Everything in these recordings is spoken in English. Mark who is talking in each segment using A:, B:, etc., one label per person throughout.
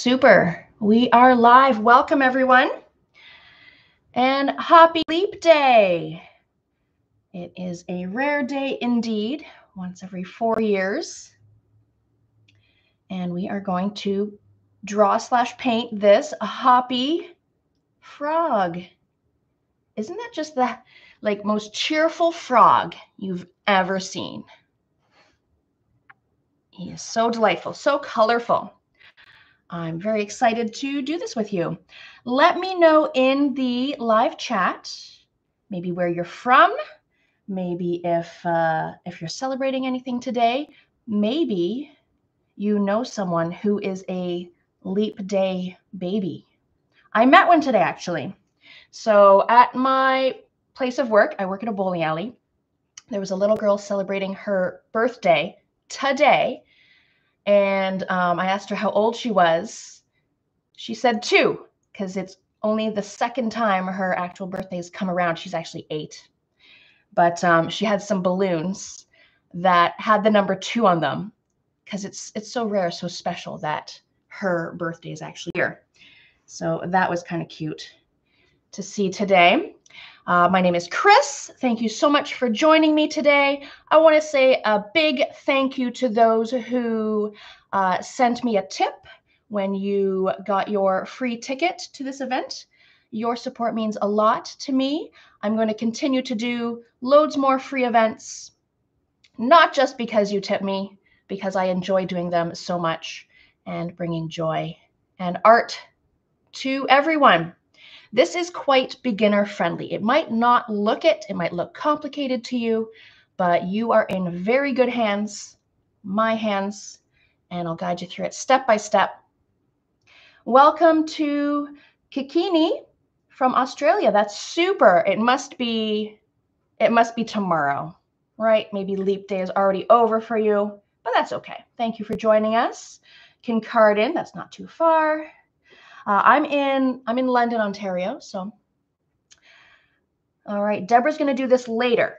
A: Super. We are live. Welcome, everyone. And happy leap day. It is a rare day indeed, once every four years. And we are going to draw slash paint this hoppy frog. Isn't that just the like most cheerful frog you've ever seen? He is so delightful, so colorful. I'm very excited to do this with you. Let me know in the live chat, maybe where you're from, maybe if uh, if you're celebrating anything today, maybe you know someone who is a leap day baby. I met one today actually. So at my place of work, I work at a bowling alley. There was a little girl celebrating her birthday today and um, I asked her how old she was. She said two, because it's only the second time her actual birthday has come around. She's actually eight. But um, she had some balloons that had the number two on them because it's it's so rare, so special that her birthday is actually here. So that was kind of cute to see today. Uh, my name is Chris. Thank you so much for joining me today. I want to say a big thank you to those who uh, sent me a tip when you got your free ticket to this event. Your support means a lot to me. I'm going to continue to do loads more free events, not just because you tip me, because I enjoy doing them so much and bringing joy and art to everyone. This is quite beginner friendly. It might not look it, it might look complicated to you, but you are in very good hands, my hands, and I'll guide you through it step by step. Welcome to Kikini from Australia. That's super. It must be it must be tomorrow, right? Maybe leap day is already over for you, but that's okay. Thank you for joining us. Kincardine, that's not too far. Uh, I'm in I'm in London, Ontario. So, all right, Deborah's going to do this later.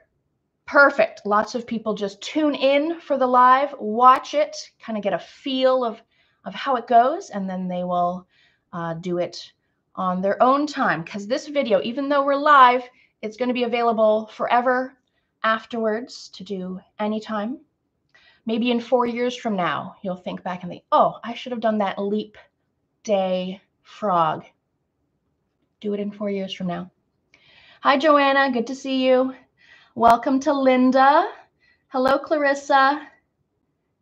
A: Perfect. Lots of people just tune in for the live, watch it, kind of get a feel of of how it goes, and then they will uh, do it on their own time. Because this video, even though we're live, it's going to be available forever afterwards to do anytime. Maybe in four years from now, you'll think back and think, oh, I should have done that leap day frog. Do it in four years from now. Hi, Joanna. Good to see you. Welcome to Linda. Hello, Clarissa.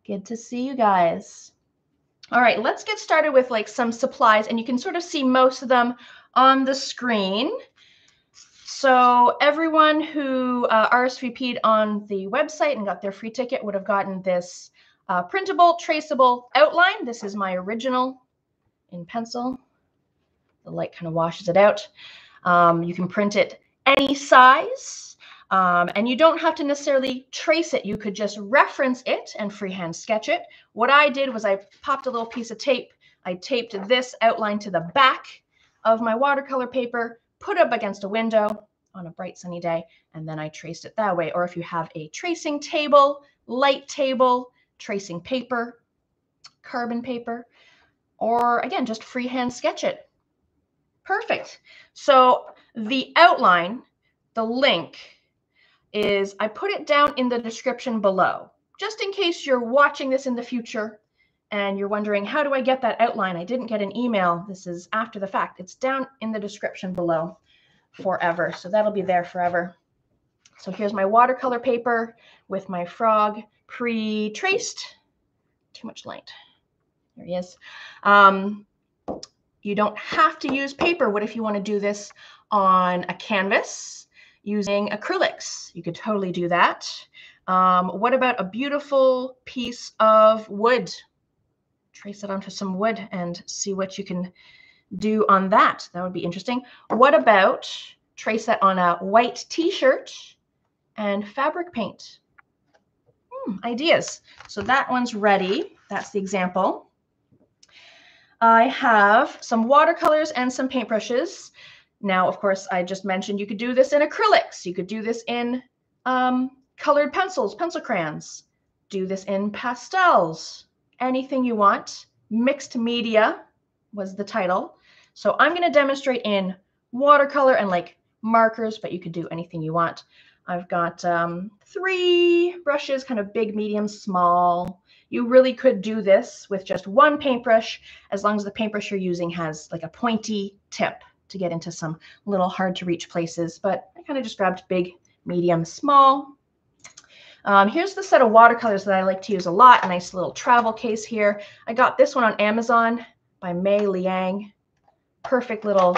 A: Good to see you guys. All right, let's get started with like some supplies, and you can sort of see most of them on the screen. So everyone who uh, RSVP'd on the website and got their free ticket would have gotten this uh, printable, traceable outline. This is my original in pencil. The light kind of washes it out. Um, you can print it any size. Um, and you don't have to necessarily trace it. You could just reference it and freehand sketch it. What I did was I popped a little piece of tape. I taped this outline to the back of my watercolor paper, put up against a window on a bright sunny day, and then I traced it that way. Or if you have a tracing table, light table, tracing paper, carbon paper, or again, just freehand sketch it. Perfect. So the outline, the link is I put it down in the description below, just in case you're watching this in the future and you're wondering, how do I get that outline? I didn't get an email. This is after the fact. It's down in the description below forever. So that'll be there forever. So here's my watercolor paper with my frog pre-traced. Too much light. There he is. Um, you don't have to use paper. What if you want to do this on a canvas using acrylics? You could totally do that. Um, what about a beautiful piece of wood? Trace it onto some wood and see what you can do on that. That would be interesting. What about trace that on a white t-shirt and fabric paint? Hmm, ideas. So that one's ready. That's the example. I have some watercolors and some paintbrushes. Now, of course, I just mentioned you could do this in acrylics. You could do this in um, colored pencils, pencil crayons. Do this in pastels, anything you want. Mixed media, was the title. So I'm going to demonstrate in watercolor and like markers, but you could do anything you want. I've got um, three brushes, kind of big, medium, small. You really could do this with just one paintbrush, as long as the paintbrush you're using has like a pointy tip to get into some little hard to reach places. But I kind of just grabbed big, medium, small. Um, here's the set of watercolors that I like to use a lot. A nice little travel case here. I got this one on Amazon by Mei Liang. Perfect little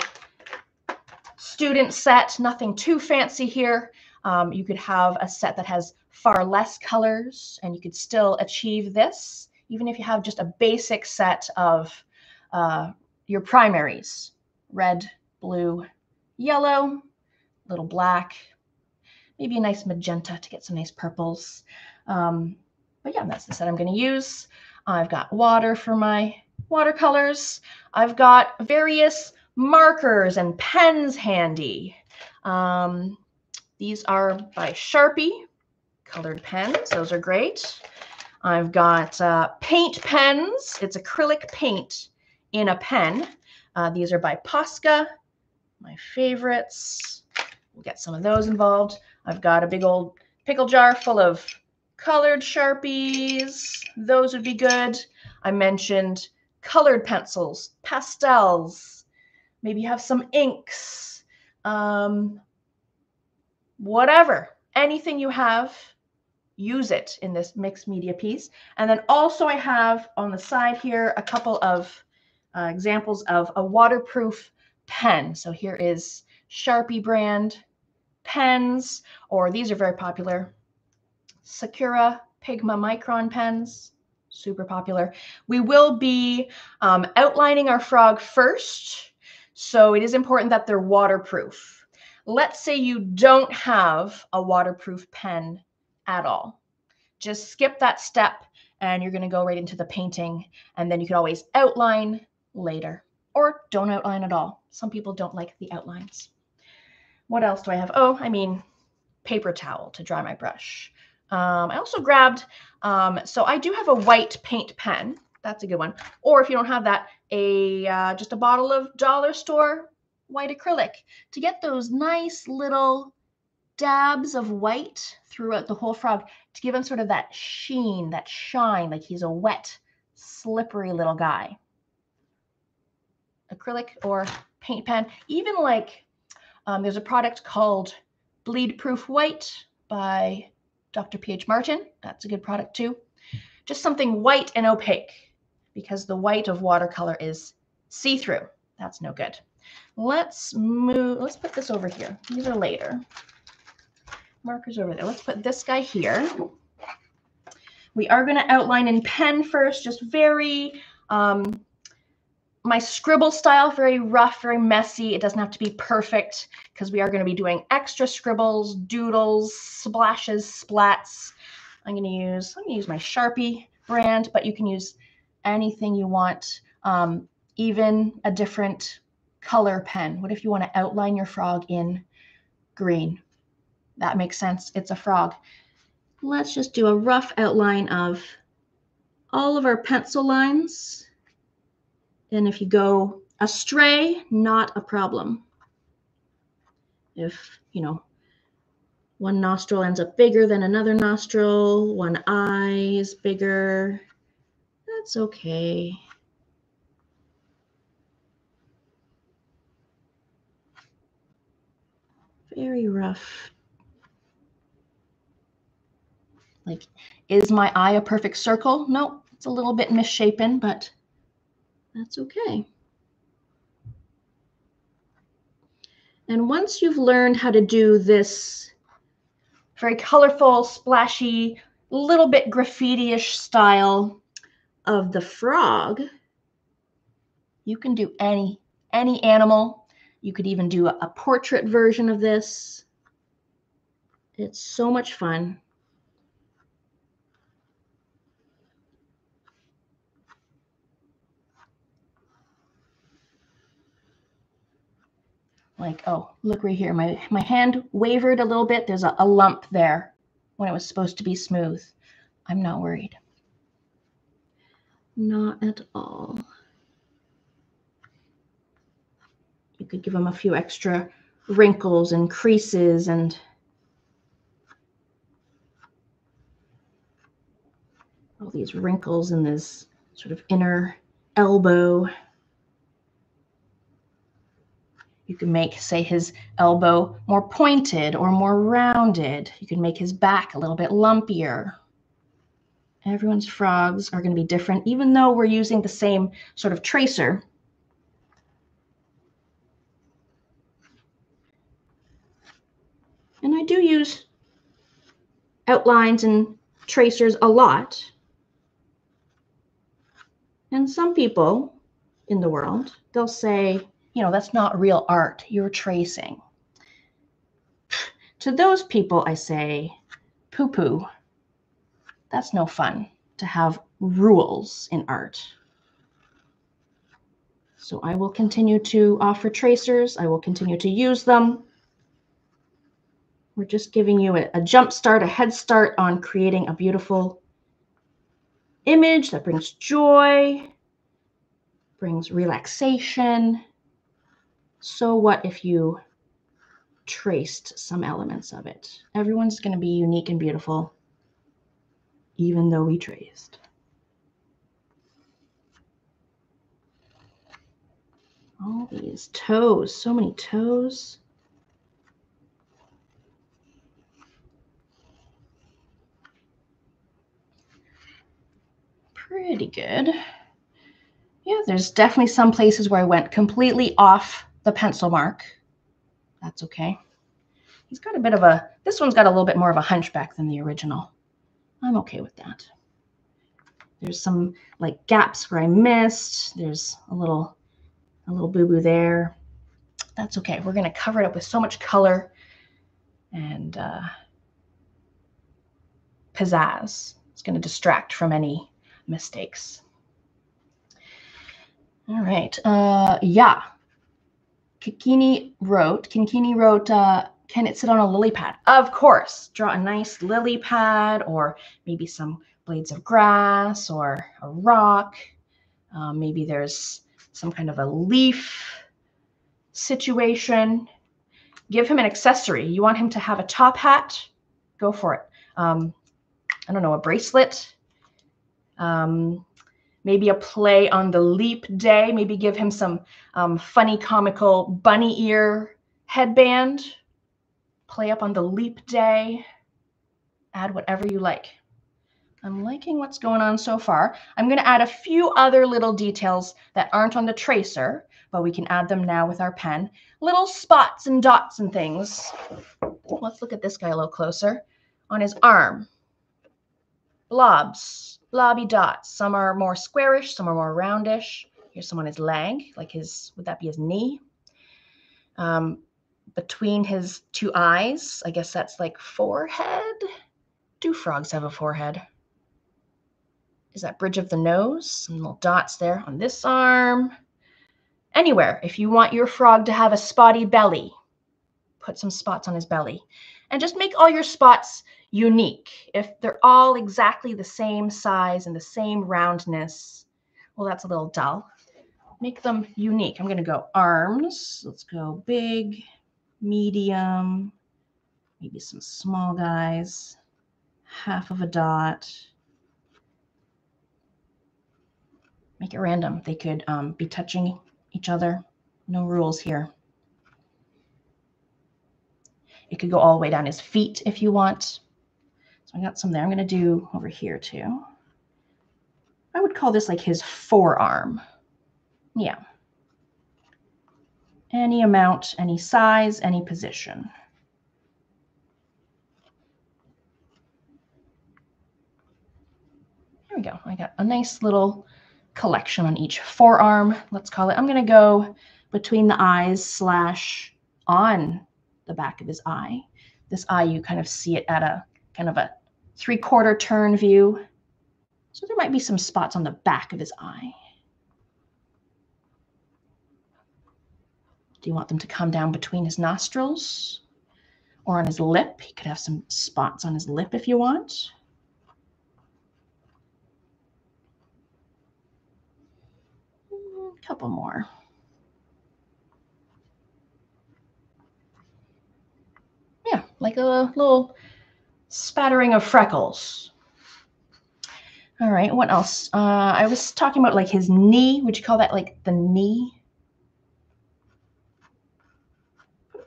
A: student set, nothing too fancy here. Um, you could have a set that has far less colors and you could still achieve this, even if you have just a basic set of uh, your primaries, red, blue, yellow, little black, maybe a nice magenta to get some nice purples. Um, but yeah, that's the set I'm going to use. I've got water for my watercolors. I've got various markers and pens handy. Um, these are by Sharpie, colored pens. Those are great. I've got uh, paint pens. It's acrylic paint in a pen. Uh, these are by Posca, my favorites. We'll get some of those involved. I've got a big old pickle jar full of colored Sharpies. Those would be good. I mentioned colored pencils, pastels, maybe have some inks, um, whatever, anything you have, use it in this mixed media piece. And then also I have on the side here a couple of uh, examples of a waterproof pen. So here is Sharpie brand pens, or these are very popular, Sakura Pigma Micron pens super popular. We will be um, outlining our frog first. So it is important that they're waterproof. Let's say you don't have a waterproof pen at all. Just skip that step and you're going to go right into the painting. And then you can always outline later or don't outline at all. Some people don't like the outlines. What else do I have? Oh, I mean, paper towel to dry my brush. Um, I also grabbed, um, so I do have a white paint pen. That's a good one. Or if you don't have that, a uh, just a bottle of dollar store white acrylic to get those nice little dabs of white throughout the whole frog to give him sort of that sheen, that shine, like he's a wet, slippery little guy. Acrylic or paint pen, even like um, there's a product called Bleed Proof White by Dr. P.H. Martin. That's a good product too. Just something white and opaque because the white of watercolor is see-through. That's no good. Let's move, let's put this over here. These are later. Markers over there. Let's put this guy here. We are going to outline in pen first, just very um, my scribble style, very rough, very messy. It doesn't have to be perfect because we are going to be doing extra scribbles, doodles, splashes, splats. I'm going to use, I'm going to use my Sharpie brand, but you can use anything you want, um, even a different color pen. What if you want to outline your frog in green? That makes sense. It's a frog. Let's just do a rough outline of all of our pencil lines and if you go astray, not a problem. If, you know, one nostril ends up bigger than another nostril, one eye is bigger, that's okay. Very rough. Like, is my eye a perfect circle? No, it's a little bit misshapen, but that's okay. And once you've learned how to do this very colorful, splashy, little bit graffiti-ish style of the frog, you can do any any animal. You could even do a, a portrait version of this. It's so much fun. Like, oh, look right here. My, my hand wavered a little bit. There's a, a lump there when it was supposed to be smooth. I'm not worried. Not at all. You could give him a few extra wrinkles and creases and all these wrinkles in this sort of inner elbow. You can make, say, his elbow more pointed or more rounded. You can make his back a little bit lumpier. Everyone's frogs are going to be different, even though we're using the same sort of tracer. And I do use outlines and tracers a lot. And some people in the world, they'll say, you know, that's not real art, you're tracing. To those people, I say, poo poo. That's no fun to have rules in art. So I will continue to offer tracers. I will continue to use them. We're just giving you a, a jump start, a head start on creating a beautiful image that brings joy, brings relaxation. So what if you traced some elements of it? Everyone's going to be unique and beautiful, even though we traced. All these toes, so many toes. pretty good. Yeah, there's definitely some places where I went completely off the pencil mark. That's okay. He's got a bit of a, this one's got a little bit more of a hunchback than the original. I'm okay with that. There's some like gaps where I missed. There's a little, a little boo-boo there. That's okay. We're going to cover it up with so much color and uh, pizzazz. It's going to distract from any mistakes. All right. Uh, yeah. Kikini wrote, Kinkini wrote, uh, can it sit on a lily pad? Of course. Draw a nice lily pad or maybe some blades of grass or a rock. Uh, maybe there's some kind of a leaf situation. Give him an accessory. You want him to have a top hat? Go for it. Um, I don't know, a bracelet, um, maybe a play on the leap day, maybe give him some um, funny comical bunny ear headband, play up on the leap day, add whatever you like. I'm liking what's going on so far. I'm going to add a few other little details that aren't on the tracer, but we can add them now with our pen. Little spots and dots and things. Let's look at this guy a little closer. On his arm, blobs, blobby dots. Some are more squarish, some are more roundish. Here's some on his leg, like his, would that be his knee? Um, between his two eyes, I guess that's like forehead. Do frogs have a forehead? Is that bridge of the nose? Some little dots there on this arm. Anywhere, if you want your frog to have a spotty belly, put some spots on his belly. And just make all your spots unique. If they're all exactly the same size and the same roundness, well, that's a little dull. Make them unique. I'm going to go arms. Let's go big, medium, maybe some small guys, half of a dot. Make it random. They could um, be touching each other. No rules here. It could go all the way down his feet if you want. So I got some there. I'm going to do over here too. I would call this like his forearm. Yeah. Any amount, any size, any position. There we go. I got a nice little collection on each forearm, let's call it. I'm going to go between the eyes slash on the back of his eye. This eye, you kind of see it at a kind of a three quarter turn view. So there might be some spots on the back of his eye. Do you want them to come down between his nostrils or on his lip? He could have some spots on his lip if you want. A couple more. Yeah, like a little spattering of freckles. All right, what else? Uh, I was talking about like his knee. Would you call that like the knee?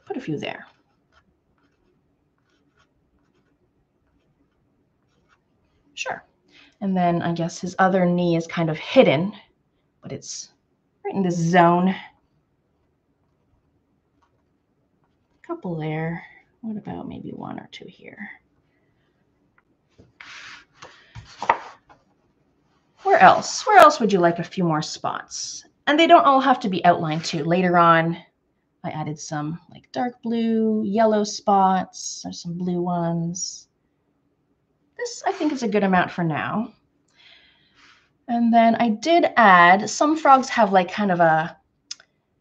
A: Put a few there. Sure. And then I guess his other knee is kind of hidden, but it's right in this zone. Couple there. What about maybe one or two here? Where else? Where else would you like a few more spots? And they don't all have to be outlined too. Later on, I added some like dark blue, yellow spots, or some blue ones. This I think is a good amount for now. And then I did add, some frogs have like kind of a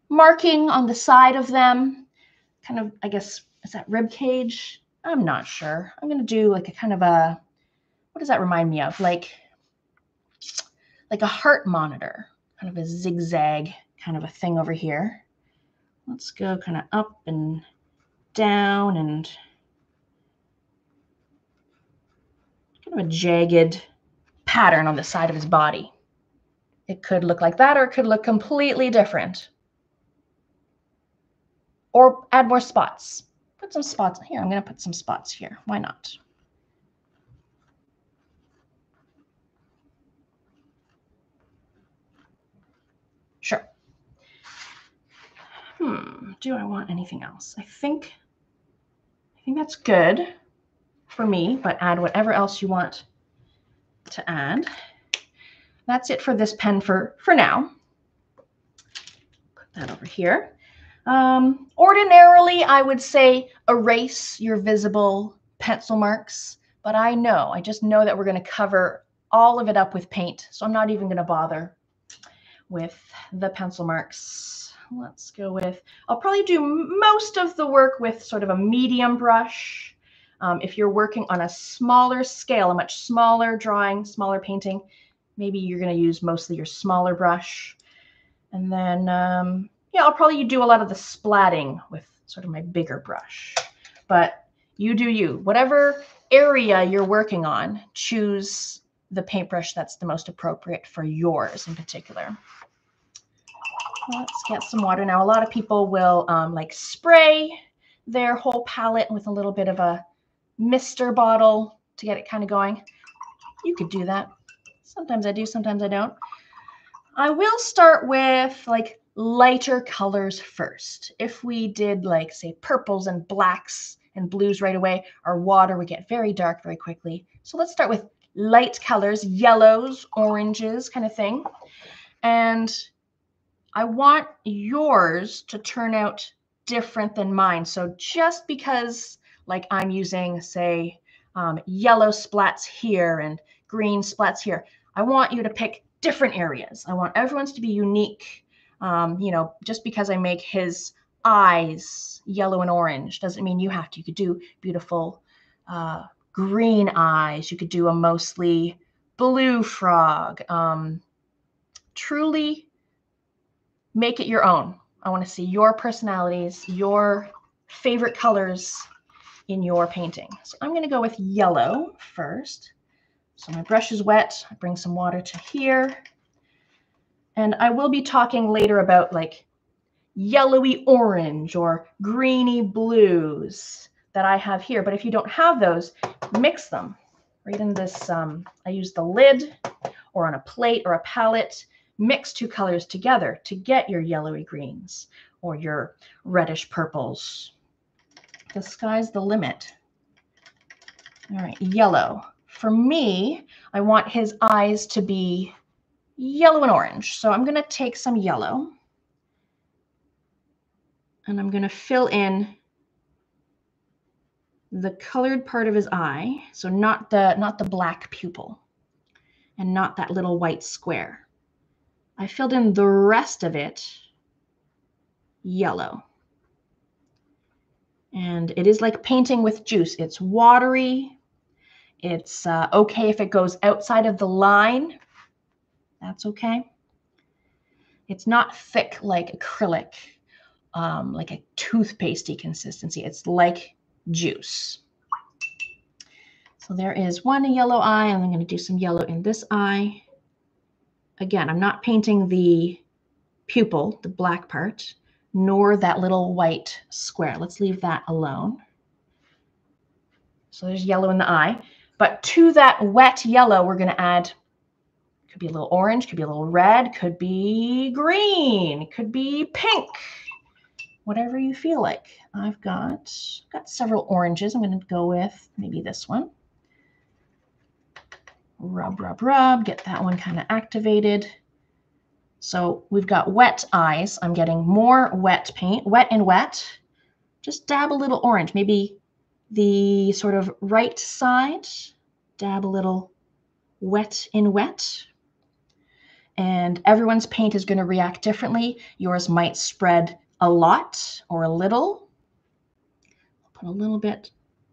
A: marking on the side of them. Kind of, I guess, is that rib cage? I'm not sure. I'm going to do like a kind of a, what does that remind me of? Like, like a heart monitor, kind of a zigzag kind of a thing over here. Let's go kind of up and down and kind of a jagged pattern on the side of his body. It could look like that or it could look completely different. Or add more spots. Put some spots here. I'm going to put some spots here. Why not? Sure. Hmm, do I want anything else? I think I think that's good for me, but add whatever else you want to add. That's it for this pen for, for now. Put that over here. Um, ordinarily, I would say erase your visible pencil marks, but I know, I just know that we're going to cover all of it up with paint, so I'm not even going to bother with the pencil marks. Let's go with, I'll probably do most of the work with sort of a medium brush um, if you're working on a smaller scale, a much smaller drawing, smaller painting, maybe you're going to use mostly your smaller brush. And then, um, yeah, I'll probably do a lot of the splatting with sort of my bigger brush. But you do you. Whatever area you're working on, choose the paintbrush that's the most appropriate for yours in particular. Let's get some water now. A lot of people will um, like spray their whole palette with a little bit of a mister bottle to get it kind of going. You could do that. Sometimes I do, sometimes I don't. I will start with like lighter colors first. If we did like say purples and blacks and blues right away, our water would get very dark very quickly. So let's start with light colors, yellows, oranges kind of thing. And I want yours to turn out different than mine. So just because like I'm using, say, um, yellow splats here and green splats here. I want you to pick different areas. I want everyone's to be unique. Um, you know, just because I make his eyes yellow and orange doesn't mean you have to. You could do beautiful uh, green eyes. You could do a mostly blue frog. Um, truly make it your own. I want to see your personalities, your favorite colors in your painting. So I'm going to go with yellow first. So my brush is wet. I bring some water to here. And I will be talking later about like yellowy orange or greeny blues that I have here. But if you don't have those, mix them right in this. Um, I use the lid or on a plate or a palette. Mix two colors together to get your yellowy greens or your reddish purples the sky's the limit. All right, yellow. For me, I want his eyes to be yellow and orange. So I'm going to take some yellow and I'm going to fill in the colored part of his eye. So not the, not the black pupil and not that little white square. I filled in the rest of it yellow. And it is like painting with juice. It's watery. It's uh, okay if it goes outside of the line. That's okay. It's not thick like acrylic, um, like a toothpastey consistency. It's like juice. So there is one yellow eye, and I'm going to do some yellow in this eye. Again, I'm not painting the pupil, the black part, nor that little white square. Let's leave that alone. So there's yellow in the eye. But to that wet yellow, we're going to add, could be a little orange, could be a little red, could be green, could be pink, whatever you feel like. I've got, got several oranges. I'm going to go with maybe this one. Rub, rub, rub, get that one kind of activated. So we've got wet eyes. I'm getting more wet paint, wet and wet. Just dab a little orange, maybe the sort of right side, dab a little wet in wet. And everyone's paint is going to react differently. Yours might spread a lot or a little. Put a little bit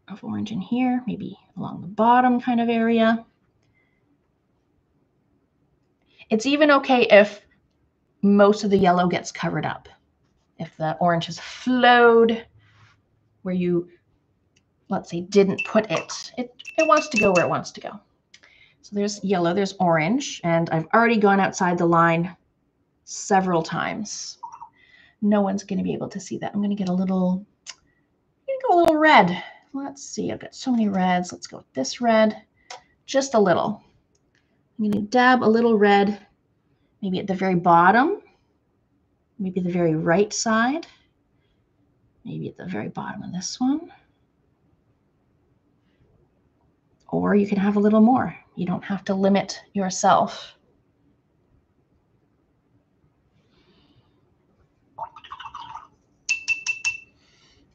A: of orange in here, maybe along the bottom kind of area. It's even okay if most of the yellow gets covered up. If the orange has flowed where you, let's say, didn't put it, it, it wants to go where it wants to go. So there's yellow, there's orange, and I've already gone outside the line several times. No one's going to be able to see that. I'm going to get a little, I'm go a little red. Let's see, I've got so many reds. Let's go with this red, just a little. I'm going to dab a little red maybe at the very bottom, maybe the very right side, maybe at the very bottom of this one. Or you can have a little more. You don't have to limit yourself.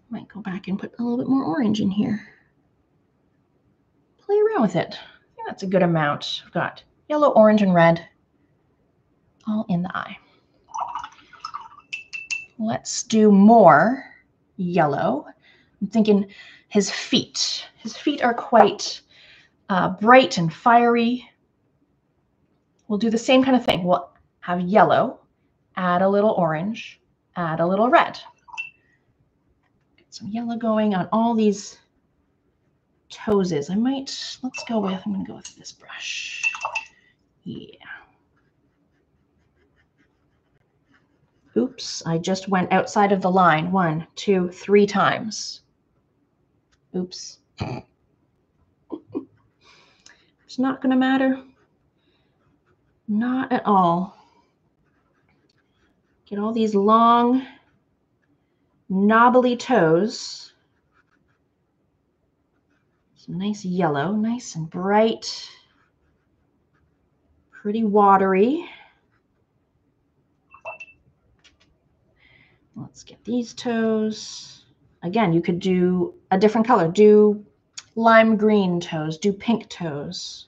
A: Might go back and put a little bit more orange in here. Play around with it. that's a good amount. I've got yellow, orange, and red all in the eye. Let's do more yellow. I'm thinking his feet. His feet are quite uh, bright and fiery. We'll do the same kind of thing. We'll have yellow, add a little orange, add a little red. Get some yellow going on all these toeses. I might, let's go with, I'm going to go with this brush. Yeah. Oops, I just went outside of the line. One, two, three times. Oops. it's not going to matter. Not at all. Get all these long, knobbly toes. Some nice yellow, nice and bright. Pretty watery. Let's get these toes. Again, you could do a different color. Do lime green toes, do pink toes.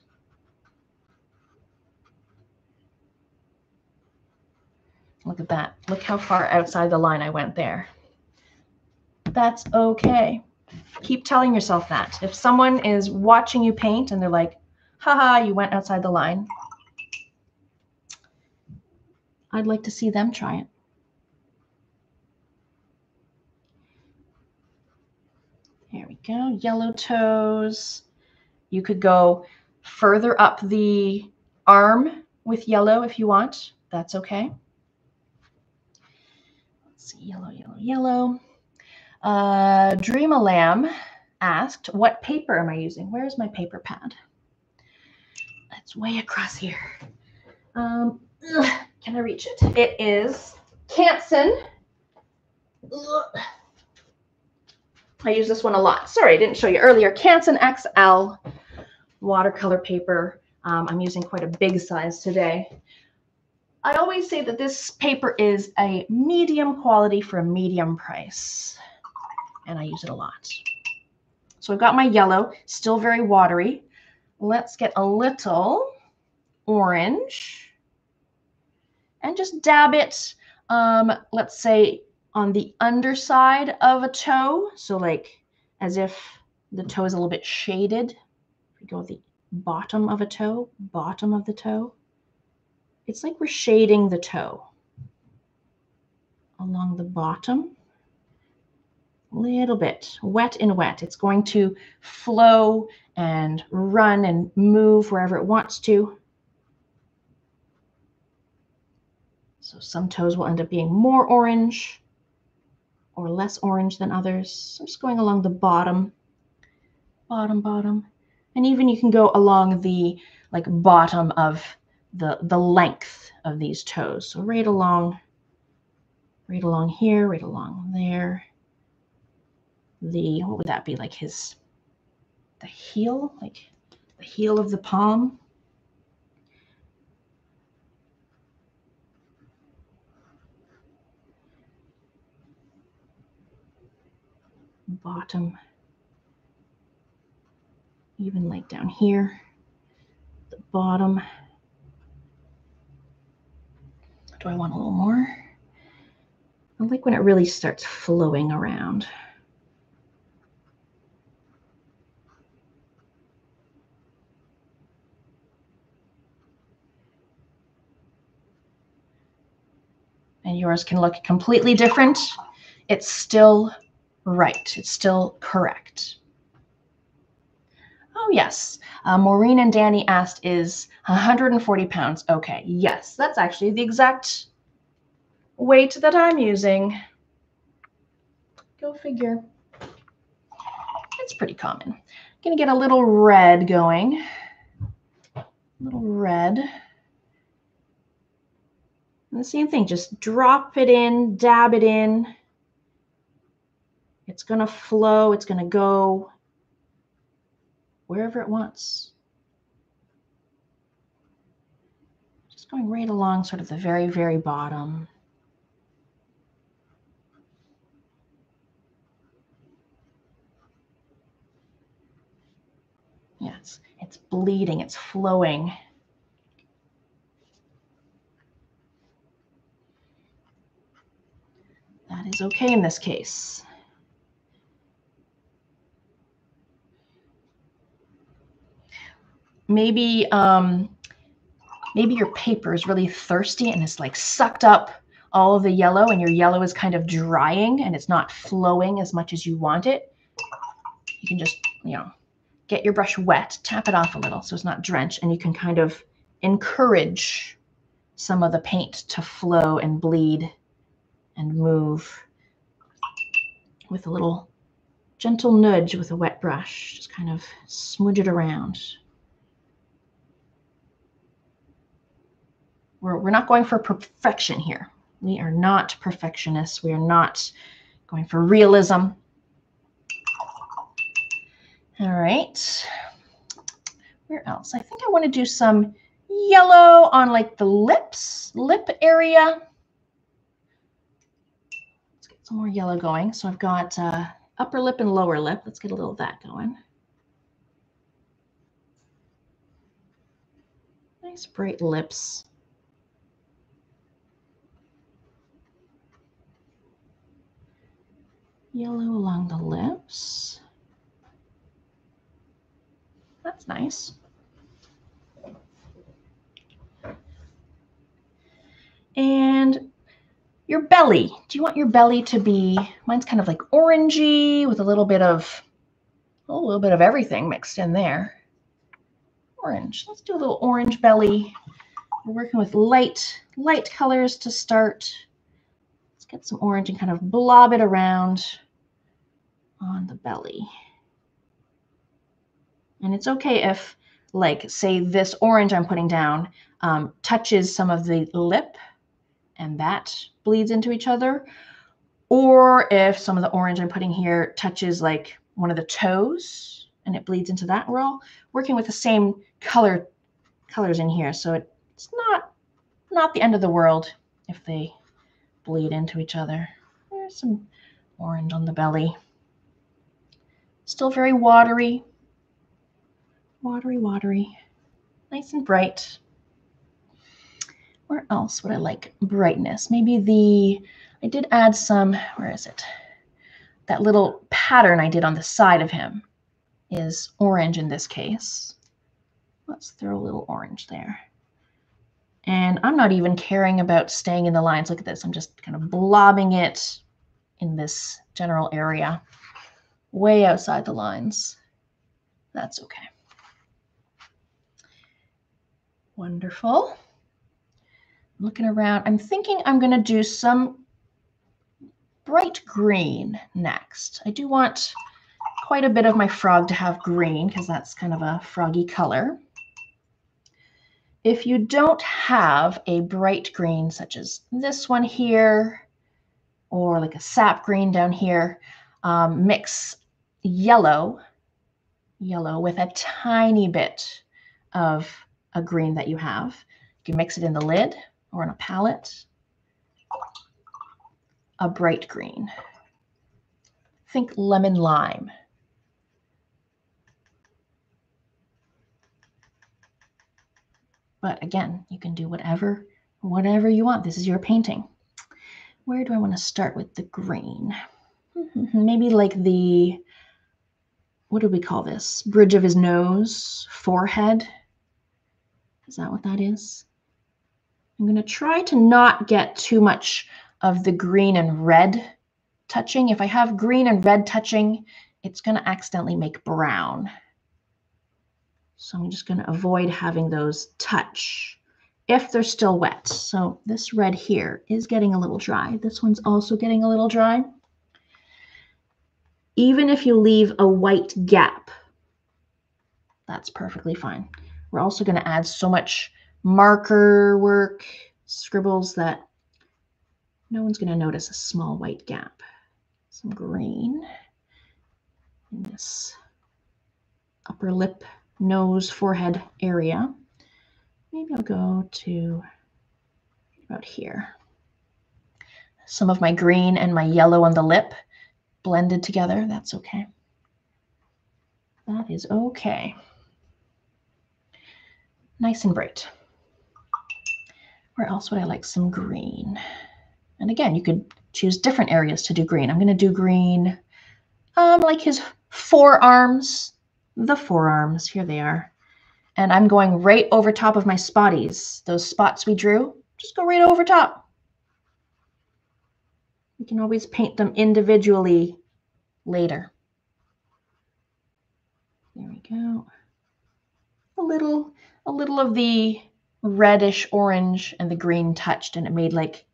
A: Look at that. Look how far outside the line I went there. That's okay. Keep telling yourself that. If someone is watching you paint and they're like, haha, you went outside the line, I'd like to see them try it. There we go. Yellow toes. You could go further up the arm with yellow if you want. That's okay. Let's see. Yellow, yellow, yellow. Uh, Dream a Lamb asked, what paper am I using? Where's my paper pad? It's way across here. Um, ugh, can I reach it? It is Canson. I use this one a lot. Sorry, I didn't show you earlier. Canson XL watercolor paper. Um, I'm using quite a big size today. I always say that this paper is a medium quality for a medium price, and I use it a lot. So I've got my yellow, still very watery. Let's get a little orange and just dab it, um, let's say on the underside of a toe. So like as if the toe is a little bit shaded. We go the bottom of a toe, bottom of the toe. It's like we're shading the toe along the bottom. A little bit, wet and wet. It's going to flow and run and move wherever it wants to. So some toes will end up being more orange or less orange than others. I'm just going along the bottom, bottom, bottom. And even you can go along the like bottom of the, the length of these toes. So right along, right along here, right along there. The, what would that be? Like his, the heel, like the heel of the palm. Bottom, even like down here, the bottom. Do I want a little more? I like when it really starts flowing around. And yours can look completely different. It's still right. It's still correct. Oh, yes. Uh, Maureen and Danny asked, is 140 pounds okay? Yes, that's actually the exact weight that I'm using. Go figure. It's pretty common. I'm Gonna get a little red going. A little red. And the same thing, just drop it in, dab it in. It's gonna flow, it's gonna go wherever it wants. Just going right along sort of the very, very bottom. Yes, it's bleeding, it's flowing. That is okay in this case. Maybe um, maybe your paper is really thirsty and it's like sucked up all of the yellow and your yellow is kind of drying and it's not flowing as much as you want it. You can just, you know, get your brush wet, tap it off a little so it's not drenched and you can kind of encourage some of the paint to flow and bleed and move with a little gentle nudge with a wet brush. Just kind of smudge it around. We're, we're not going for perfection here. We are not perfectionists. We are not going for realism. All right. Where else? I think I want to do some yellow on like the lips, lip area. Let's get some more yellow going. So I've got uh, upper lip and lower lip. Let's get a little of that going. Nice bright lips. Yellow along the lips. That's nice. And your belly. Do you want your belly to be, mine's kind of like orangey with a little bit of, a little bit of everything mixed in there. Orange. Let's do a little orange belly. We're working with light, light colors to start get some orange and kind of blob it around on the belly. And it's okay if, like, say this orange I'm putting down um, touches some of the lip and that bleeds into each other. Or if some of the orange I'm putting here touches like one of the toes and it bleeds into that. We're all working with the same color colors in here. So it's not, not the end of the world if they bleed into each other. There's some orange on the belly. Still very watery. Watery, watery. Nice and bright. Where else would I like brightness? Maybe the, I did add some, where is it? That little pattern I did on the side of him is orange in this case. Let's throw a little orange there. And I'm not even caring about staying in the lines. Look at this. I'm just kind of blobbing it in this general area, way outside the lines. That's okay. Wonderful. Looking around, I'm thinking I'm going to do some bright green next. I do want quite a bit of my frog to have green because that's kind of a froggy color. If you don't have a bright green, such as this one here, or like a sap green down here, um, mix yellow, yellow with a tiny bit of a green that you have. You can mix it in the lid or in a palette. A bright green. Think lemon lime. But again, you can do whatever, whatever you want. This is your painting. Where do I want to start with the green? Maybe like the, what do we call this? Bridge of his nose, forehead. Is that what that is? I'm going to try to not get too much of the green and red touching. If I have green and red touching, it's going to accidentally make brown. So I'm just going to avoid having those touch if they're still wet. So this red here is getting a little dry. This one's also getting a little dry. Even if you leave a white gap, that's perfectly fine. We're also going to add so much marker work, scribbles that no one's going to notice a small white gap. Some green in this upper lip nose, forehead area. Maybe I'll go to about here. Some of my green and my yellow on the lip blended together. That's okay. That is okay. Nice and bright. Where else would I like some green? And again, you could choose different areas to do green. I'm going to do green um, like his forearms, the forearms. Here they are. And I'm going right over top of my spotties. Those spots we drew, just go right over top. You can always paint them individually later. There we go. A little, a little of the reddish orange and the green touched and it made like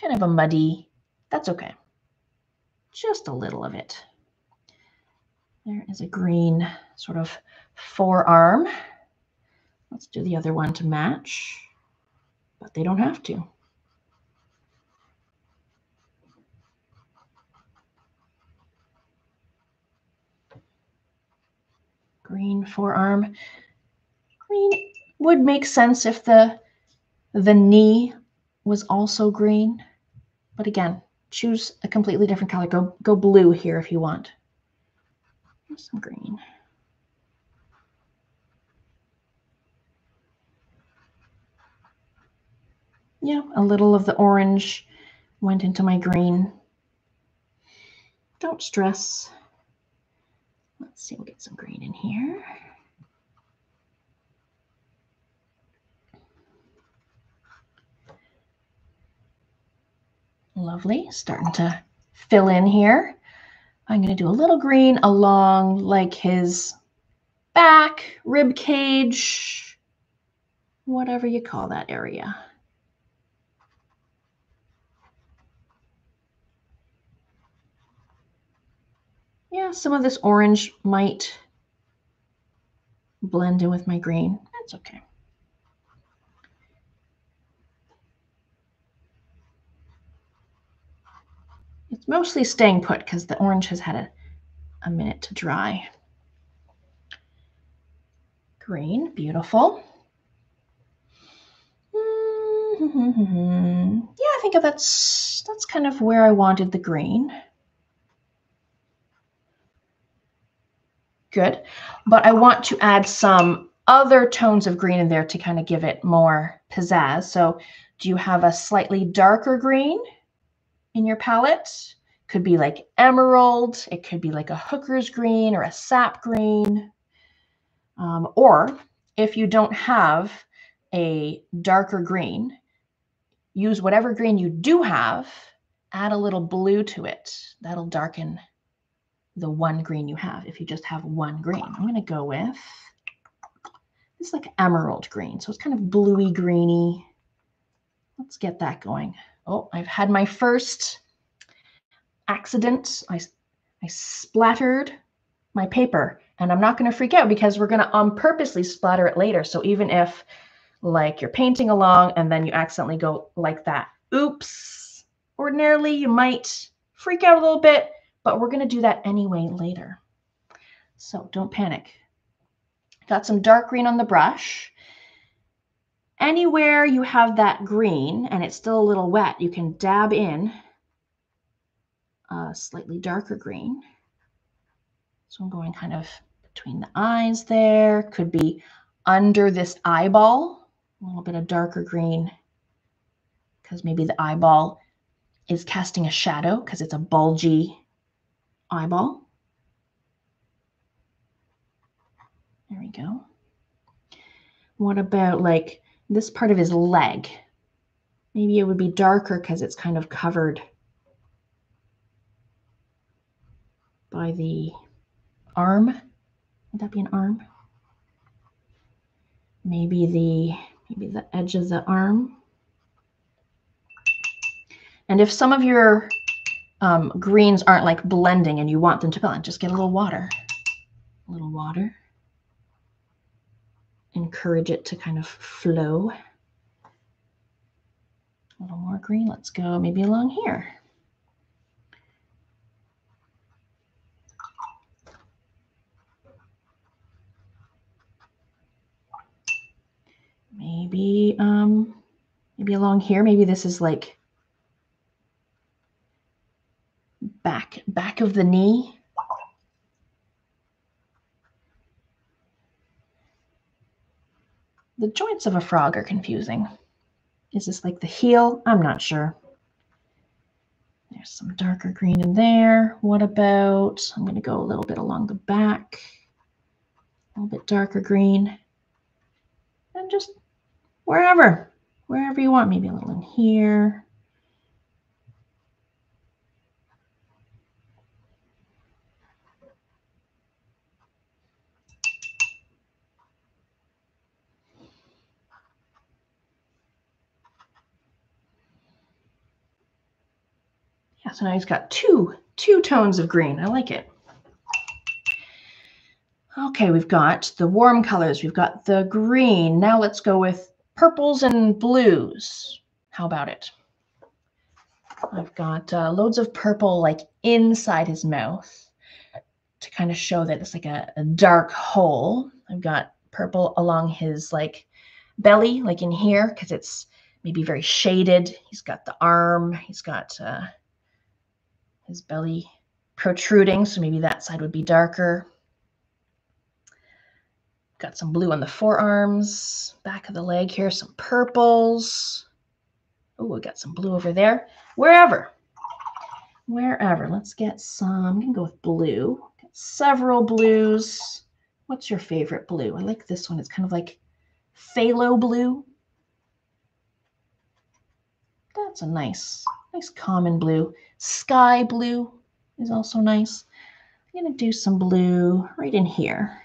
A: kind of a muddy, that's okay. Just a little of it. There is a green sort of forearm. Let's do the other one to match, but they don't have to. Green forearm. Green would make sense if the the knee was also green. But again, choose a completely different color. Go go blue here if you want some green. Yeah, a little of the orange went into my green. Don't stress. Let's see, we'll get some green in here. Lovely, starting to fill in here. I'm going to do a little green along like his back, rib cage, whatever you call that area. Yeah, some of this orange might blend in with my green. That's okay. It's mostly staying put because the orange has had a, a minute to dry. Green, beautiful. Mm-hmm. Yeah, I think that's that's kind of where I wanted the green. Good. But I want to add some other tones of green in there to kind of give it more pizzazz. So do you have a slightly darker green? In your palette. Could be like emerald, it could be like a hooker's green or a sap green. Um, or if you don't have a darker green, use whatever green you do have add a little blue to it. That'll darken the one green you have if you just have one green. I'm going to go with this like emerald green. So it's kind of bluey greeny. Let's get that going. Oh, I've had my first accident. I, I splattered my paper and I'm not going to freak out because we're going to on purposely splatter it later. So even if like you're painting along and then you accidentally go like that, oops, ordinarily you might freak out a little bit, but we're going to do that anyway later. So don't panic. Got some dark green on the brush. Anywhere you have that green and it's still a little wet, you can dab in a slightly darker green. So I'm going kind of between the eyes there, could be under this eyeball, a little bit of darker green, because maybe the eyeball is casting a shadow because it's a bulgy eyeball. There we go. What about like this part of his leg? Maybe it would be darker because it's kind of covered by the arm. Would that be an arm? Maybe the maybe the edge of the arm. And if some of your um, greens aren't like blending and you want them to blend, just get a little water. A little water. Encourage it to kind of flow. A little more green. Let's go maybe along here. Maybe, um, maybe along here, maybe this is like back, back of the knee. The joints of a frog are confusing. Is this like the heel? I'm not sure. There's some darker green in there. What about, I'm going to go a little bit along the back, a little bit darker green, and just wherever, wherever you want, maybe a little in here. Yeah, so now he's got two, two tones of green. I like it. Okay, we've got the warm colors. We've got the green. Now let's go with purples and blues. How about it? I've got uh, loads of purple like inside his mouth to kind of show that it's like a, a dark hole. I've got purple along his like belly, like in here, because it's maybe very shaded. He's got the arm. He's got uh, his belly protruding, so maybe that side would be darker. Got some blue on the forearms, back of the leg here, some purples. Oh, we got some blue over there. Wherever, wherever. Let's get some, I'm gonna go with blue. Got several blues. What's your favorite blue? I like this one. It's kind of like phthalo blue. That's a nice, nice common blue. Sky blue is also nice. I'm gonna do some blue right in here.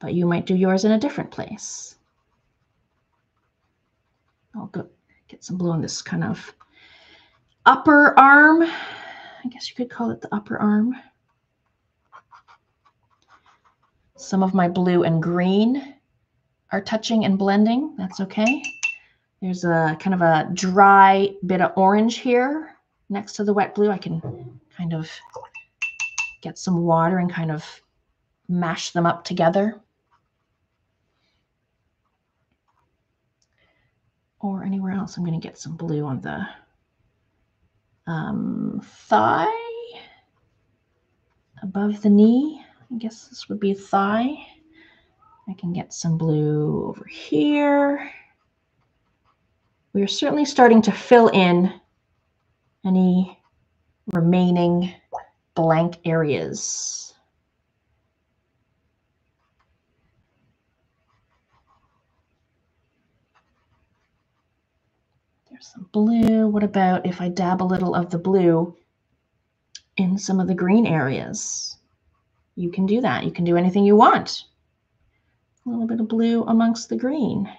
A: But you might do yours in a different place. I'll go get some blue on this kind of upper arm. I guess you could call it the upper arm. Some of my blue and green are touching and blending. That's okay. There's a kind of a dry bit of orange here next to the wet blue. I can kind of get some water and kind of mash them up together. Or anywhere else, I'm going to get some blue on the um, thigh, above the knee. I guess this would be thigh. I can get some blue over here. We're certainly starting to fill in any remaining blank areas. There's some blue. What about if I dab a little of the blue in some of the green areas? You can do that. You can do anything you want. A little bit of blue amongst the green.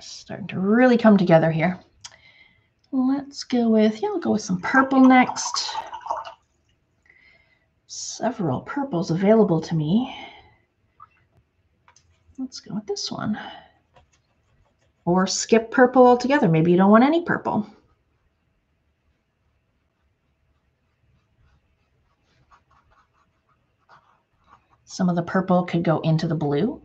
A: Starting to really come together here. Let's go with, yeah, I'll go with some purple next. Several purples available to me. Let's go with this one. Or skip purple altogether. Maybe you don't want any purple. Some of the purple could go into the blue.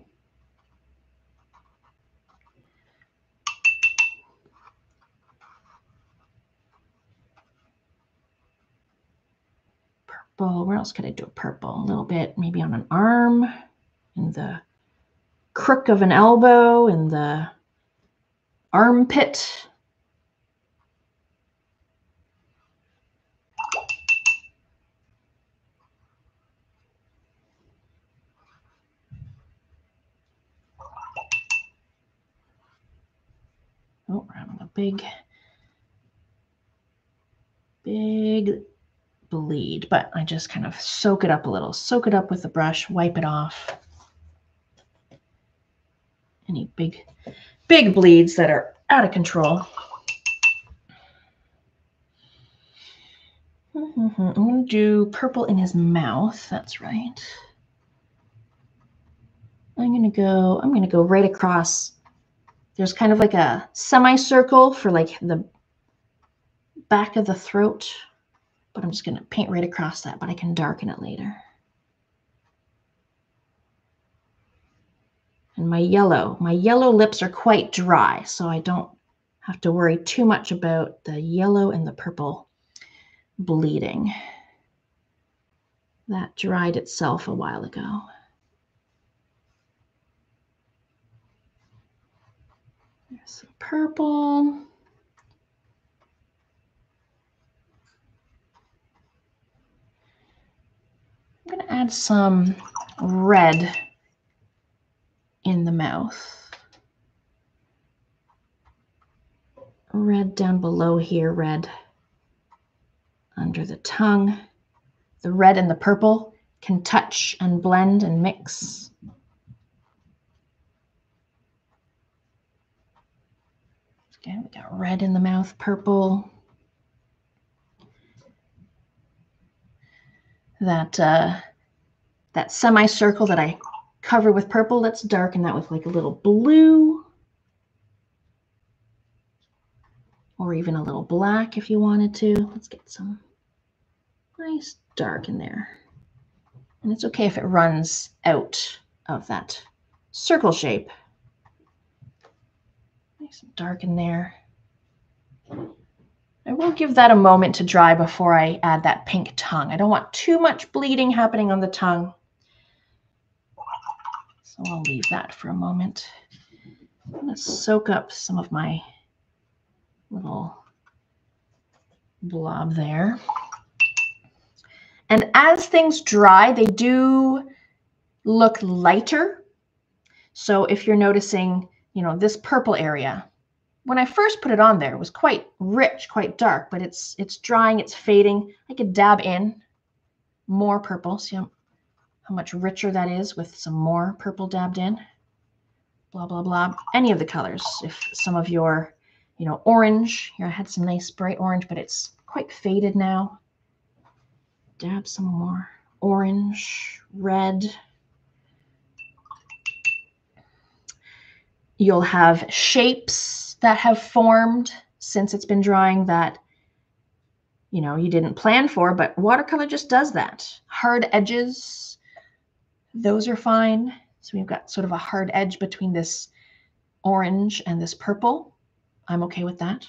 A: Purple, where else could I do a purple? A little bit, maybe on an arm, in the crook of an elbow, in the armpit. Oh, we're having a big, big bleed, but I just kind of soak it up a little, soak it up with the brush, wipe it off. Any big, big bleeds that are out of control. I'm going to do purple in his mouth. That's right. I'm going to go, I'm going to go right across there's kind of like a semicircle for like the back of the throat, but I'm just going to paint right across that, but I can darken it later. And my yellow, my yellow lips are quite dry, so I don't have to worry too much about the yellow and the purple bleeding. That dried itself a while ago. There's some purple. I'm going to add some red in the mouth. Red down below here, red under the tongue. The red and the purple can touch and blend and mix. Okay, we got red in the mouth, purple. That uh, that semicircle that I cover with purple, let's darken that with like a little blue. Or even a little black if you wanted to. Let's get some nice dark in there. And it's okay if it runs out of that circle shape. Nice and dark in there. I will give that a moment to dry before I add that pink tongue. I don't want too much bleeding happening on the tongue. So I'll leave that for a moment. I'm going to soak up some of my little blob there. And as things dry, they do look lighter. So if you're noticing you know, this purple area. When I first put it on there, it was quite rich, quite dark, but it's it's drying, it's fading. I could dab in more purple. See how, how much richer that is with some more purple dabbed in. Blah, blah, blah. Any of the colors. If some of your, you know, orange, here I had some nice bright orange, but it's quite faded now. Dab some more orange, red, You'll have shapes that have formed since it's been drying that you know you didn't plan for, but watercolor just does that. Hard edges, those are fine. So we've got sort of a hard edge between this orange and this purple. I'm okay with that.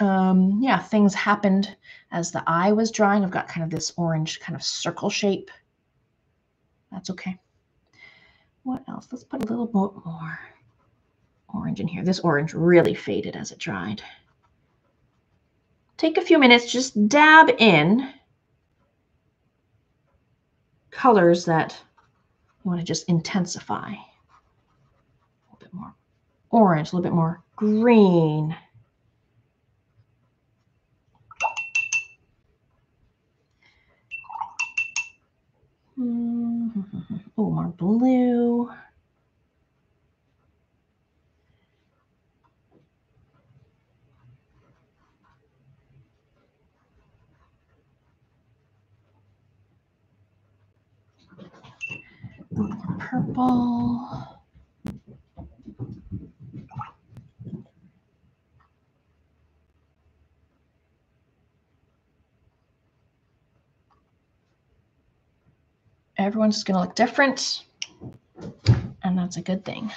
A: Um, yeah, things happened as the eye was drying. I've got kind of this orange kind of circle shape. That's okay. What else? Let's put a little bit more orange in here. This orange really faded as it dried. Take a few minutes, just dab in colors that you want to just intensify. A little bit more orange, a little bit more green. Oh, more blue. Purple. Everyone's going to look different. And that's a good thing.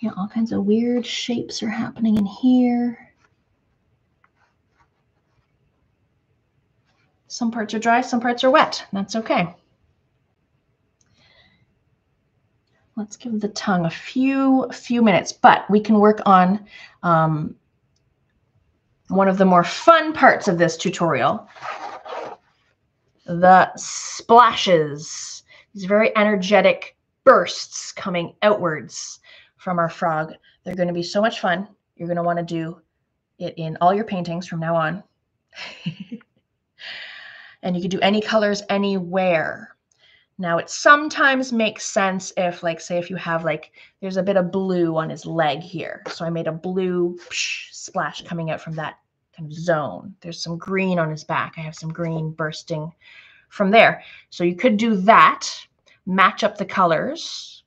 A: Yeah, all kinds of weird shapes are happening in here. Some parts are dry, some parts are wet. That's okay. Let's give the tongue a few, few minutes, but we can work on um, one of the more fun parts of this tutorial, the splashes, these very energetic bursts coming outwards from our frog. They're going to be so much fun. You're going to want to do it in all your paintings from now on. and you can do any colors anywhere. Now, it sometimes makes sense if, like, say, if you have, like, there's a bit of blue on his leg here. So I made a blue psh, splash coming out from that kind of zone. There's some green on his back. I have some green bursting from there. So you could do that, match up the colors,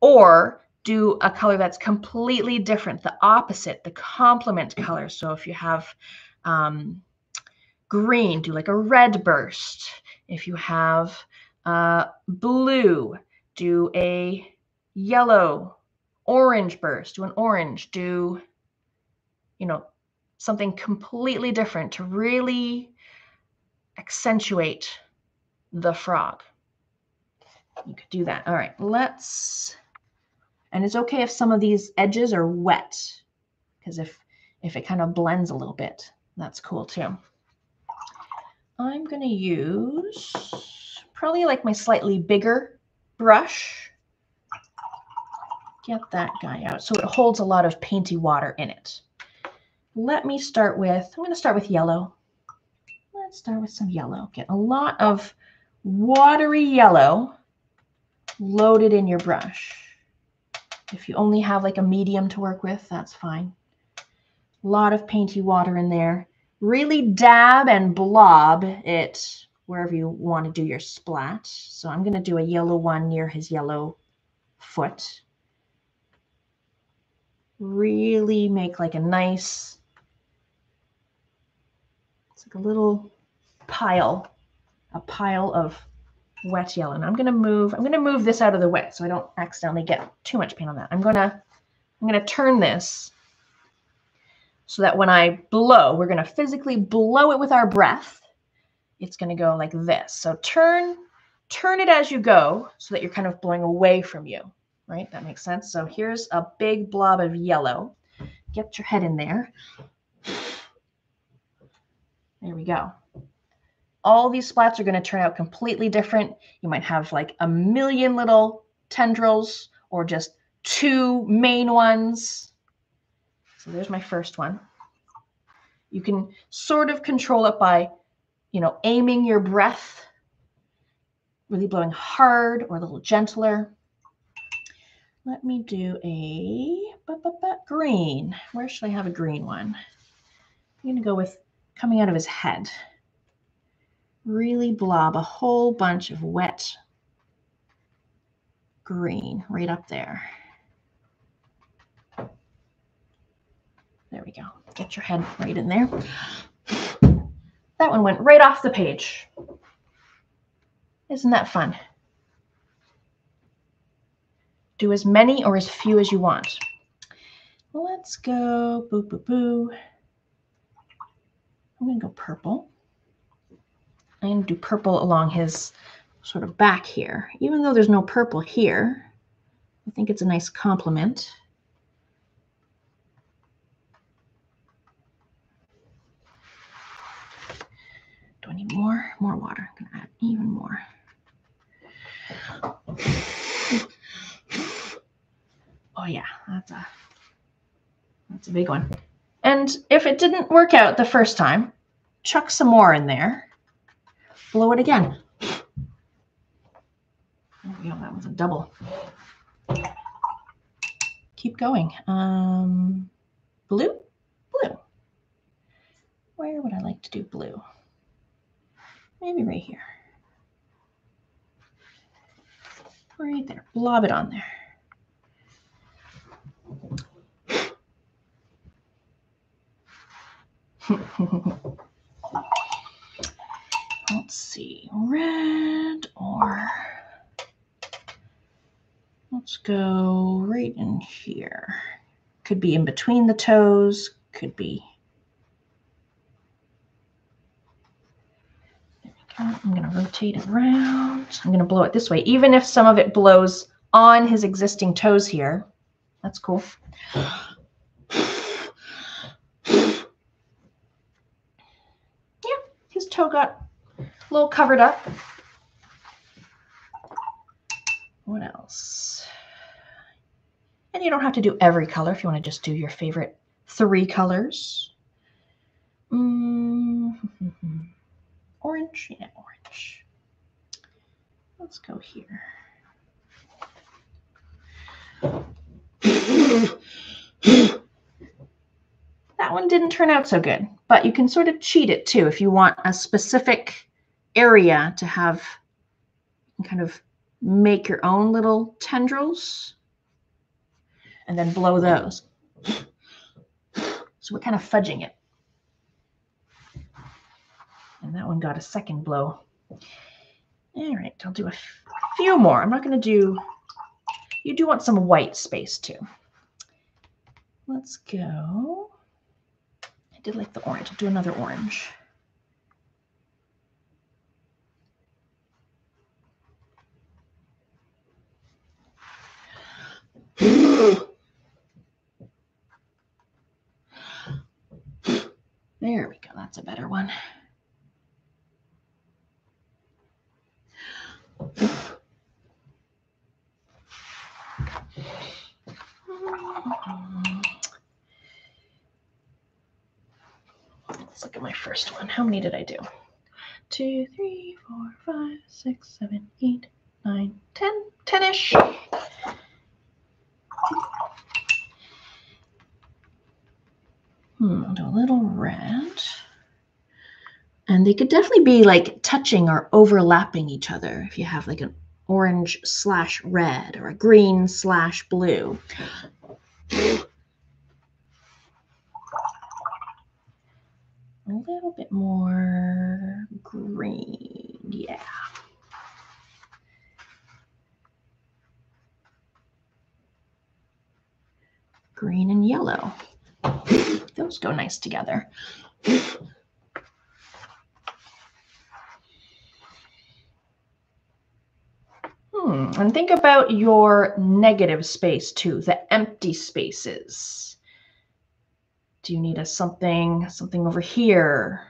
A: or do a color that's completely different, the opposite, the complement color. So if you have um, green, do like a red burst. If you have uh, blue, do a yellow, orange burst, do an orange, do, you know, something completely different to really accentuate the frog. You could do that. All right, let's, and it's okay if some of these edges are wet, because if, if it kind of blends a little bit, that's cool too. I'm going to use probably like my slightly bigger brush. Get that guy out so it holds a lot of painty water in it. Let me start with, I'm going to start with yellow. Let's start with some yellow. Get a lot of watery yellow loaded in your brush. If you only have like a medium to work with, that's fine. A lot of painty water in there. Really dab and blob it wherever you want to do your splat. So I'm going to do a yellow one near his yellow foot. Really make like a nice, a little pile, a pile of wet yellow. And I'm to move, I'm to move this out of the way so I don't accidentally get too much paint on that. I'm to, I'm to turn this so that when I blow, we're to physically blow it with our breath. It's to go like this. So turn, turn it as you go so that you're kind of blowing away from you, right? That makes sense. So here's a big blob of yellow. Get your head in there. There we go all these splats are going to turn out completely different. You might have like a million little tendrils or just two main ones. So there's my first one. You can sort of control it by, you know, aiming your breath, really blowing hard or a little gentler. Let me do a green. Where should I have a green one? I'm going to go with coming out of his head really blob a whole bunch of wet green right up there. There we go. Get your head right in there. That one went right off the page. Isn't that fun? Do as many or as few as you want. Let's go boo, boo, boo. I'm going to go purple. I'm going to do purple along his sort of back here. Even though there's no purple here, I think it's a nice complement. Do I need more? More water. I'm going to add even more. Oh yeah, that's a that's a big one. And if it didn't work out the first time, chuck some more in there. Blow it again. There we go. That was a double. Keep going. Um, blue, blue. Where would I like to do blue? Maybe right here. Right there. Blob it on there. Let's see, red or let's go right in here. Could be in between the toes, could be. I'm going to rotate it around. I'm going to blow it this way, even if some of it blows on his existing toes here. That's cool. his toe got a little covered up. What else? And you don't have to do every color if you want to just do your favorite three colors. Mm -hmm. Orange, yeah, orange. Let's go here. that one didn't turn out so good but you can sort of cheat it too if you want a specific area to have kind of make your own little tendrils and then blow those. So we're kind of fudging it. And that one got a second blow. All right, I'll do a few more. I'm not going to do, you do want some white space too. Let's go. I did like the orange. I'll do another orange. There we go. That's a better one. Let's look at my first one. How many did I do? Two, three, four, five, six, seven, eight, nine, ten. Ten-ish. Hmm, do a little red. And they could definitely be like touching or overlapping each other if you have like an orange slash red or a green slash blue. A little bit more green. Yeah. Green and yellow. Those go nice together. Hmm. And think about your negative space too, the empty spaces. Do you need a something, something over here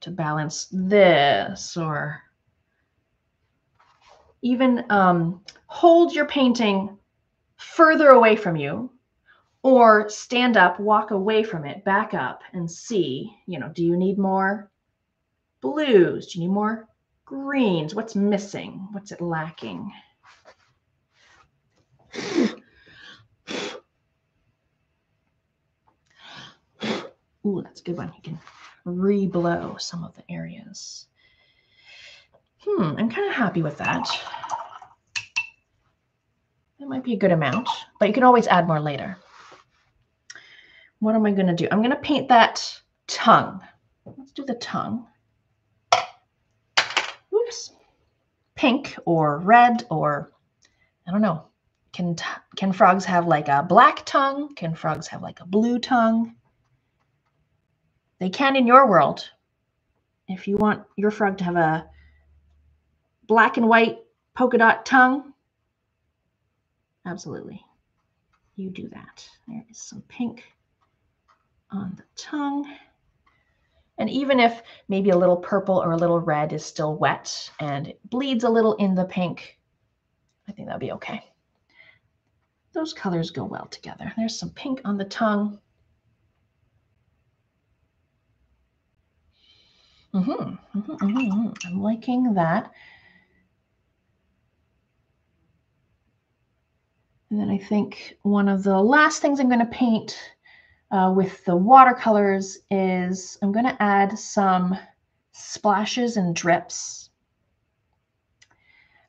A: to balance this or even um, hold your painting further away from you or stand up, walk away from it, back up and see, you know, do you need more blues? Do you need more greens? What's missing? What's it lacking? Ooh, that's a good one. You can re-blow some of the areas. Hmm, I'm kind of happy with that. That might be a good amount, but you can always add more later. What am I going to do? I'm going to paint that tongue. Let's do the tongue. Oops. Pink or red or, I don't know. Can, can frogs have like a black tongue? Can frogs have like a blue tongue? They can in your world. If you want your frog to have a black and white polka dot tongue, absolutely. You do that. There is some pink on the tongue. And even if maybe a little purple or a little red is still wet and it bleeds a little in the pink, I think that'll be okay. those colors go well together. There's some pink on the tongue. Mm -hmm, mm -hmm, mm -hmm. I'm liking that. And then I think one of the last things I'm going to paint uh, with the watercolors is I'm going to add some splashes and drips.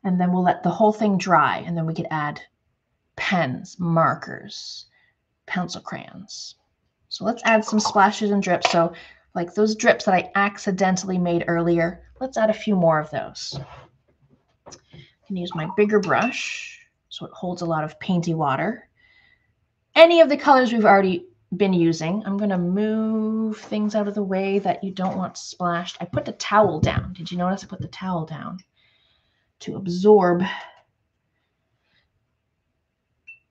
A: And then we'll let the whole thing dry. And then we could add pens, markers, pencil crayons. So let's add some splashes and drips. So like those drips that I accidentally made earlier, let's add a few more of those. I can use my bigger brush so it holds a lot of painty water. Any of the colors we've already been using. I'm going to move things out of the way that you don't want splashed. I put the towel down. Did you notice I put the towel down to absorb?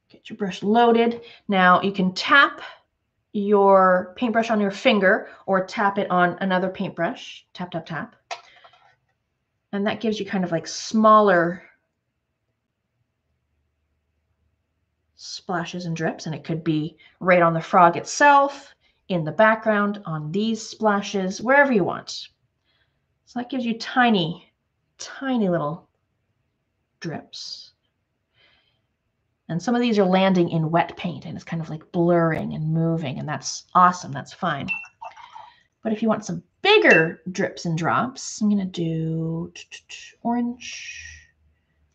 A: Get your brush loaded. Now you can tap your paintbrush on your finger or tap it on another paintbrush. Tap, tap, tap. And that gives you kind of like smaller splashes and drips, and it could be right on the frog itself, in the background, on these splashes, wherever you want. So that gives you tiny, tiny little drips. And some of these are landing in wet paint and it's kind of like blurring and moving, and that's awesome. That's fine. But if you want some bigger drips and drops, I'm to do orange.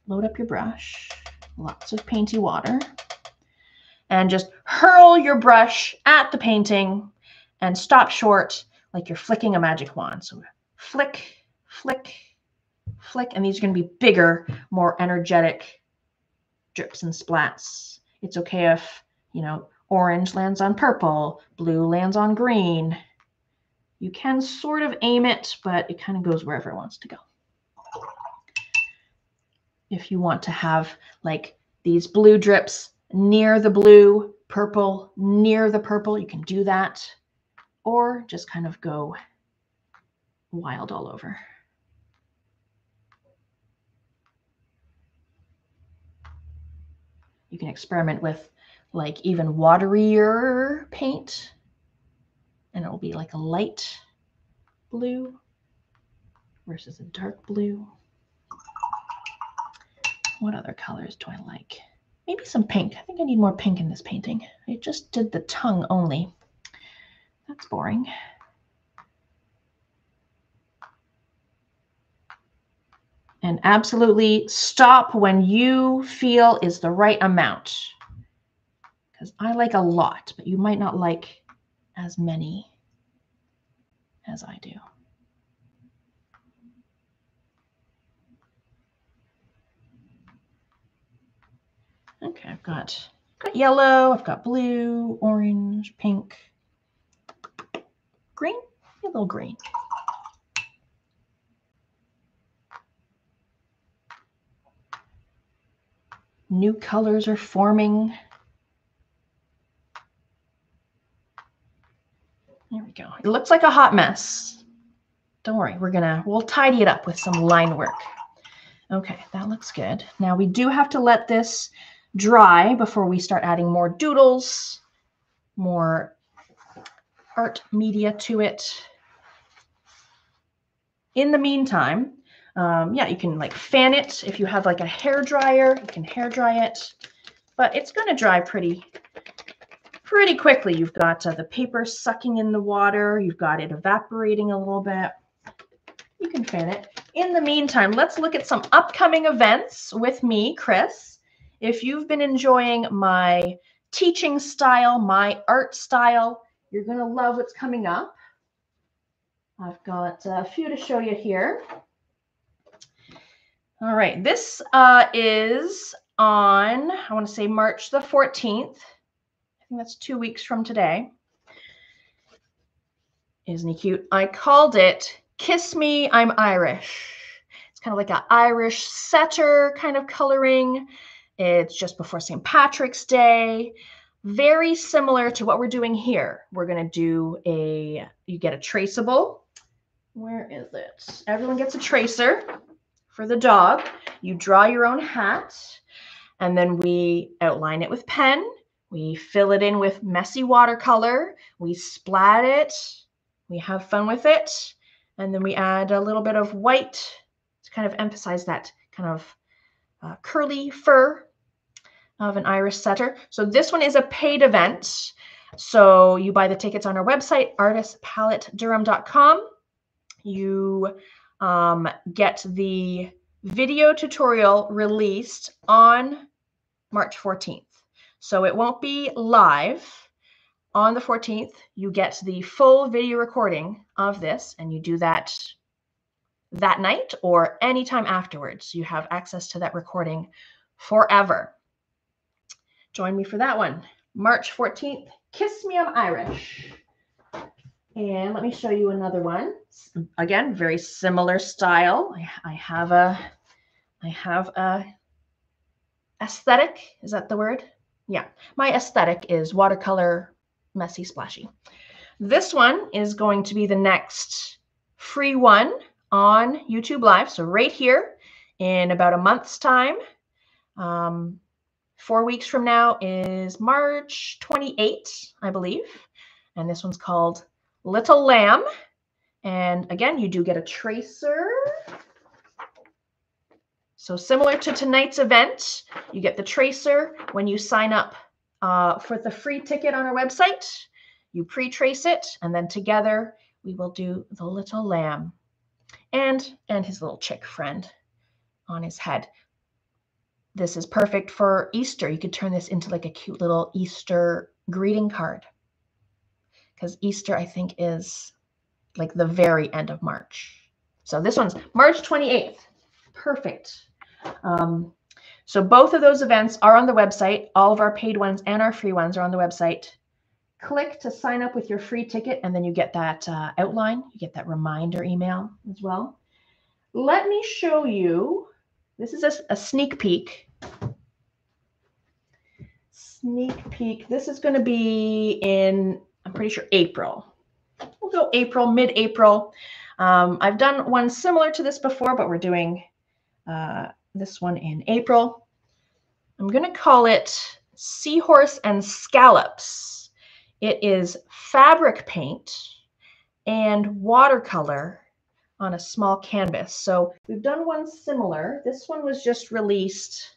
A: Load up your brush. Lots of painty water and just hurl your brush at the painting and stop short like you're flicking a magic wand. So flick, flick, flick, and these are going to be bigger, more energetic drips and splats. It's okay if, you know, orange lands on purple, blue lands on green. You can sort of aim it, but it kind of goes wherever it wants to go. If you want to have like these blue drips near the blue, purple, near the purple, you can do that. Or just kind of go wild all over. You can experiment with like even waterier paint and it will be like a light blue versus a dark blue. What other colors do I like? Maybe some pink. I think I need more pink in this painting. I just did the tongue only. That's boring. And absolutely stop when you feel is the right amount. Because I like a lot, but you might not like as many as I do. Okay, I've got, got yellow, I've got blue, orange, pink, green, a little green. New colors are forming. There we go. It looks like a hot mess. Don't worry, we're gonna, we'll tidy it up with some line work. Okay, that looks good. Now we do have to let this dry before we start adding more doodles, more art media to it. In the meantime, um, yeah, you can like fan it. If you have like a hair dryer, you can hair dry it, but it's going to dry pretty, pretty quickly. You've got uh, the paper sucking in the water. You've got it evaporating a little bit. You can fan it. In the meantime, let's look at some upcoming events with me, Chris. If you've been enjoying my teaching style, my art style, you're going to love what's coming up. I've got a few to show you here. All right, this uh, is on, I want to say March the 14th. I think that's two weeks from today. Isn't he cute? I called it Kiss Me, I'm Irish. It's kind of like an Irish setter kind of coloring. It's just before St. Patrick's Day. Very similar to what we're doing here. We're going to do a, you get a traceable. Where is it? Everyone gets a tracer for the dog. You draw your own hat. and then we outline it with pen. We fill it in with messy watercolor. We splat it. We have fun with it. And then we add a little bit of white to kind of emphasize that kind of uh, curly fur of an Irish setter. So this one is a paid event. So you buy the tickets on our website, artistspaletteDurham.com. You um, get the video tutorial released on March 14th. So it won't be live on the 14th. You get the full video recording of this, and you do that that night or anytime afterwards. You have access to that recording forever. Join me for that one. March 14th, Kiss Me I'm Irish. And let me show you another one. Again, very similar style. I have a I have a aesthetic. Is that the word? Yeah. My aesthetic is watercolor, messy, splashy. This one is going to be the next free one on YouTube Live. So right here in about a month's time. Um, four weeks from now is March 28, I believe. And this one's called Little Lamb. And again, you do get a tracer. So similar to tonight's event, you get the tracer when you sign up uh, for the free ticket on our website. You pre-trace it, and then together we will do the little lamb and and his little chick friend on his head. This is perfect for Easter. You could turn this into like a cute little Easter greeting card. Because Easter, I think, is like the very end of March. So this one's March 28th. Perfect. Um, so both of those events are on the website. All of our paid ones and our free ones are on the website. Click to sign up with your free ticket, and then you get that uh, outline. You get that reminder email as well. Let me show you. This is a, a sneak peek. Sneak peek. This is going to be in, I'm pretty sure, April. We'll go April, mid-April. Um, I've done one similar to this before, but we're doing uh, this one in April. I'm going to call it Seahorse and Scallops. It is fabric paint and watercolor on a small canvas. So we've done one similar. This one was just released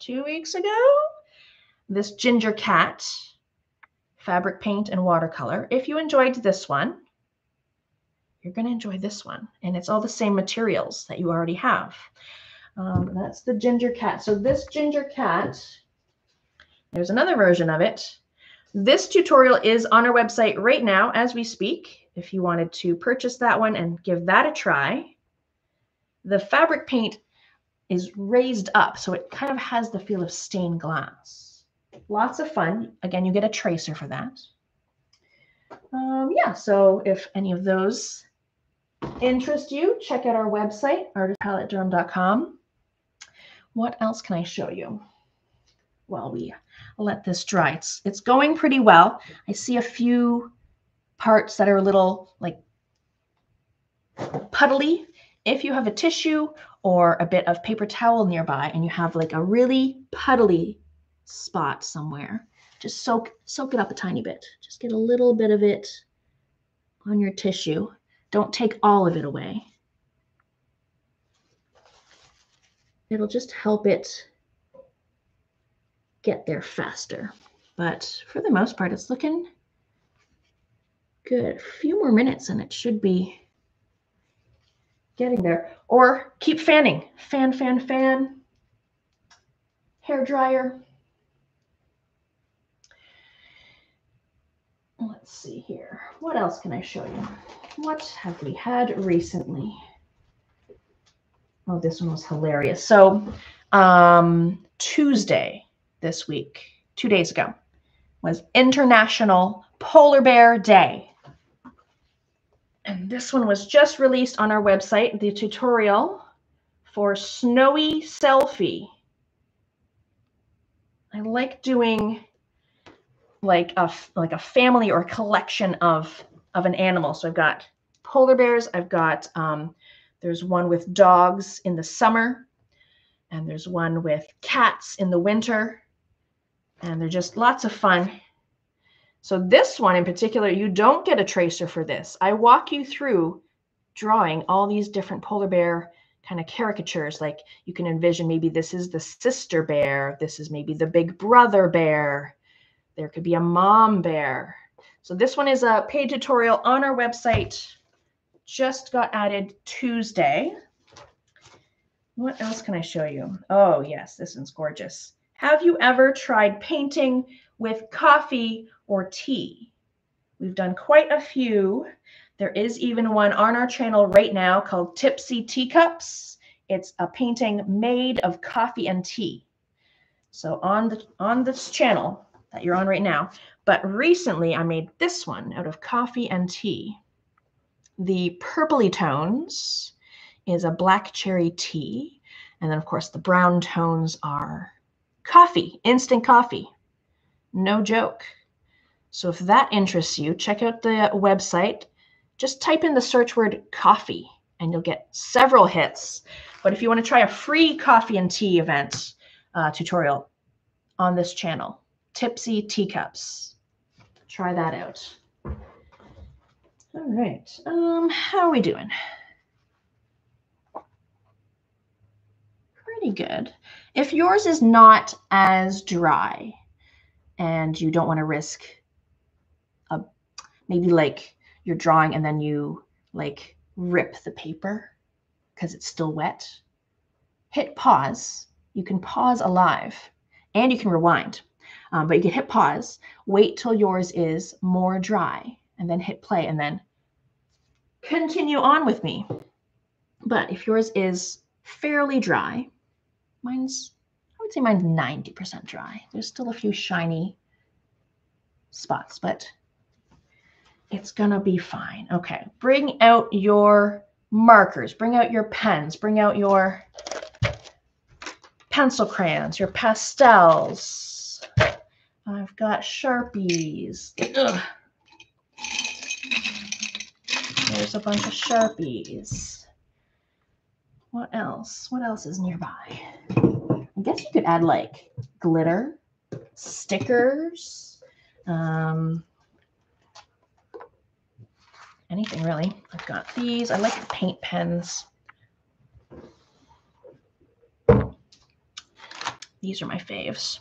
A: two weeks ago. This Ginger Cat fabric paint and watercolor. If you enjoyed this one, you're going to enjoy this one. And it's all the same materials that you already have. Um, that's the ginger cat. So this ginger cat, there's another version of it. This tutorial is on our website right now as we speak. If you wanted to purchase that one and give that a try, the fabric paint is raised up. So it kind of has the feel of stained glass. Lots of fun. Again, you get a tracer for that. Um, yeah, so if any of those interest you, check out our website, artistspaletteDurham.com. What else can I show you? While we let this dry. It's, it's going pretty well. I see a few parts that are a little like puddly. If you have a tissue or a bit of paper towel nearby and you have like a really puddly spot somewhere, just soak soak it up a tiny bit. Just get a little bit of it on your tissue. Don't take all of it away. it'll just help it get there faster. But for the most part, it's looking good. A few more minutes and it should be getting there. Or keep fanning. Fan, fan, fan. Hair dryer. Let's see here. What else can I show you? What have we had recently? Oh, this one was hilarious. So, um, Tuesday this week, two days ago, was International Polar Bear Day. And this one was just released on our website, the tutorial for Snowy Selfie. I like doing like a like a family or a collection of of an animal. So I've got polar bears, I've got um, there's one with dogs in the summer. And there's one with cats in the winter. And they're just lots of fun. So this one in particular, you don't get a tracer for this. I walk you through drawing all these different polar bear kind of caricatures. Like you can envision maybe this is the sister bear, this is maybe the big brother bear. There could be a mom bear. So this one is a paid tutorial on our website. Just got added Tuesday. What else can I show you? Oh, yes, this one's gorgeous. Have you ever tried painting with coffee or tea? We've done quite a few. There is even one on our channel right now called Tipsy Teacups. It's a painting made of coffee and tea. So on the on this channel that you're on right now, but recently I made this one out of coffee and tea. The purpley tones is a black cherry tea, and then of course the brown tones are coffee, instant coffee. No joke. So if that interests you, check out the website just type in the search word coffee and you'll get several hits. But if you want to try a free coffee and tea event uh, tutorial on this channel, Tipsy Teacups, try that out. All right, um, how are we doing? Pretty good. If yours is not as dry and you don't want to risk a maybe like you're drawing and then you like rip the paper because it's still wet, hit pause. You can pause alive and you can rewind, um, but you can hit pause, wait till yours is more dry, and then hit play and then continue on with me. But if yours is fairly dry, mine's, I would say mine's 90% dry. There's still a few shiny spots, but it's going to be fine. Okay. Bring out your markers. Bring out your pens. Bring out your pencil crayons, your pastels. I've got Sharpies. Ugh. There's a bunch of Sharpies. What else? What else is nearby? I guess you could add like glitter, stickers, um, anything really. I've got these. I like the paint pens. These are my faves.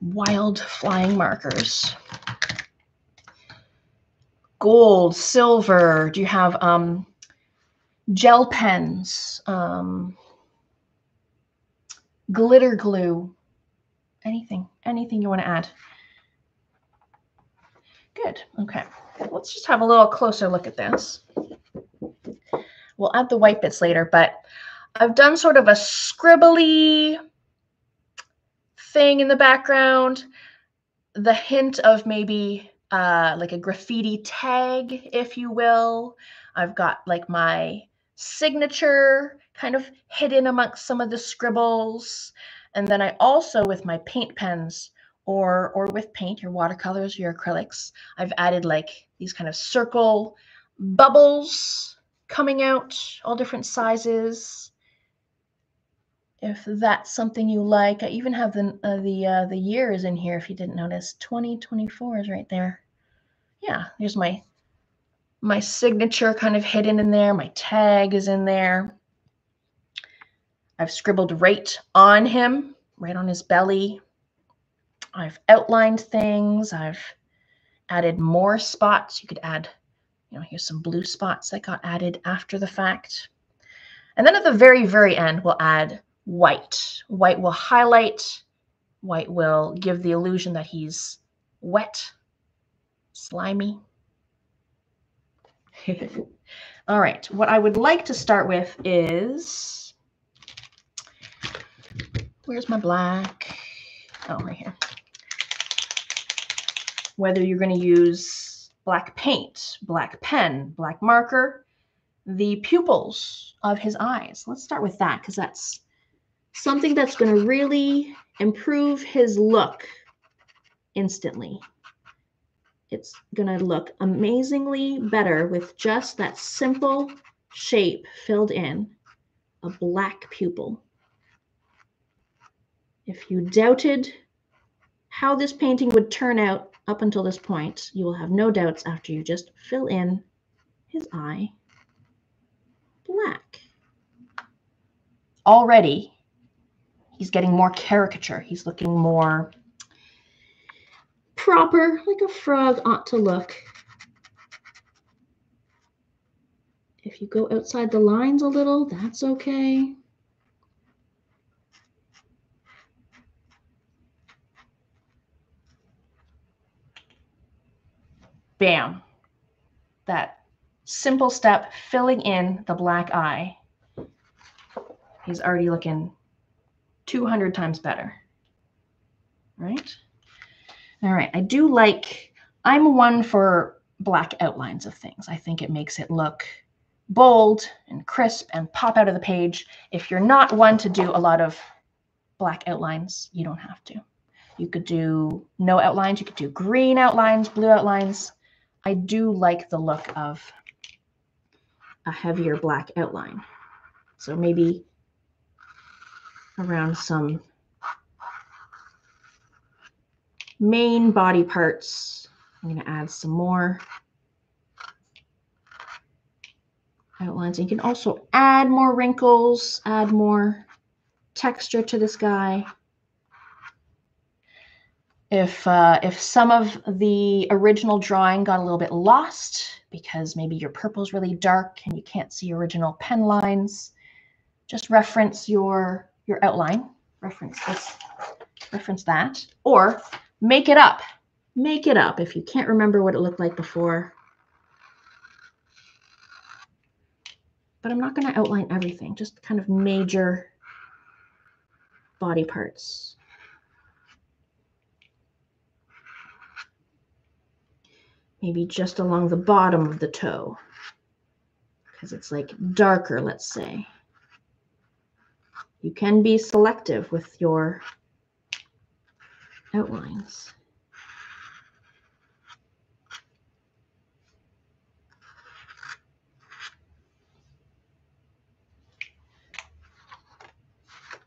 A: Wild flying markers. Gold, silver. Do you have um, gel pens? Um, glitter glue? Anything, anything you want to add. Good. Okay. Let's just have a little closer look at this. We'll add the white bits later, but I've done sort of a scribbly thing in the background. The hint of maybe uh, like a graffiti tag, if you will. I've got like my signature kind of hidden amongst some of the scribbles. And then I also, with my paint pens, or or with paint, your watercolors, your acrylics. I've added like these kind of circle bubbles coming out, all different sizes. If that's something you like, I even have the uh, the uh, the years in here. If you didn't notice, 2024 is right there. Yeah, there's my my signature kind of hidden in there. My tag is in there. I've scribbled right on him, right on his belly, I've outlined things. I've added more spots. You could add, you know, here's some blue spots that got added after the fact. And then at the very, very end, we'll add white. White will highlight. White will give the illusion that he's wet, slimy. All right, what I would like to start with is, where's my black? Oh, right here whether you're going to use black paint, black pen, black marker, the pupils of his eyes. Let's start with that because that's something that's going to really improve his look instantly. It's going to look amazingly better with just that simple shape filled in a black pupil. If you doubted how this painting would turn out up until this point, you will have no doubts after you just fill in his eye black. Already, he's getting more caricature. He's looking more proper, like a frog ought to look. If you go outside the lines a little, that's okay. Bam. That simple step, filling in the black eye. He's already looking 200 times better. Right? All right. I do like, I'm one for black outlines of things. I think it makes it look bold and crisp and pop out of the page. If you're not one to do a lot of black outlines, you don't have to. You could do no outlines. You could do green outlines, blue outlines. I do like the look of a heavier black outline. So maybe around some main body parts, I'm going to add some more outlines. You can also add more wrinkles, add more texture to this guy if uh, if some of the original drawing got a little bit lost because maybe your purple is really dark and you can't see original pen lines, just reference your your outline, reference this, reference that, or make it up. Make it up if you can't remember what it looked like before. But I'm not going to outline everything, just kind of major body parts. maybe just along the bottom of the toe because it's like darker, let's say. You can be selective with your outlines.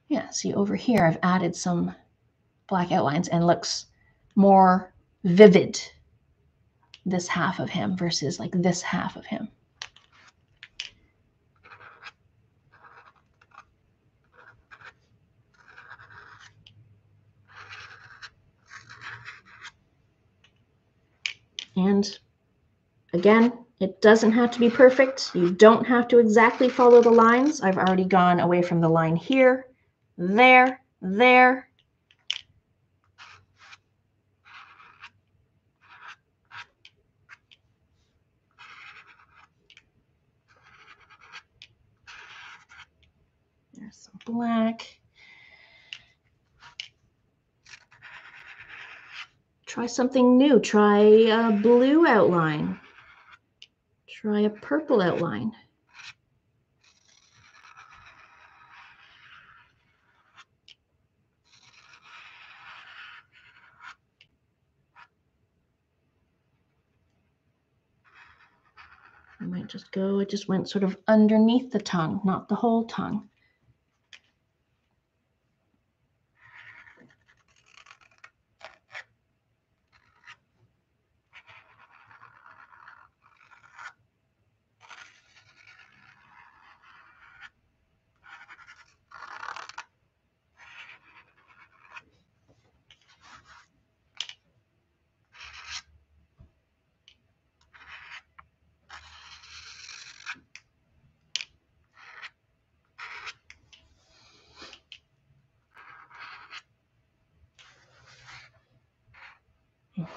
A: Yeah, see over here I've added some black outlines and looks more vivid this half of him versus like this half of him. And again, it doesn't have to be perfect. You don't have to exactly follow the lines. I've already gone away from the line here, there, there, There's some black. Try something new. Try a blue outline. Try a purple outline. I might just go, it just went sort of underneath the tongue, not the whole tongue.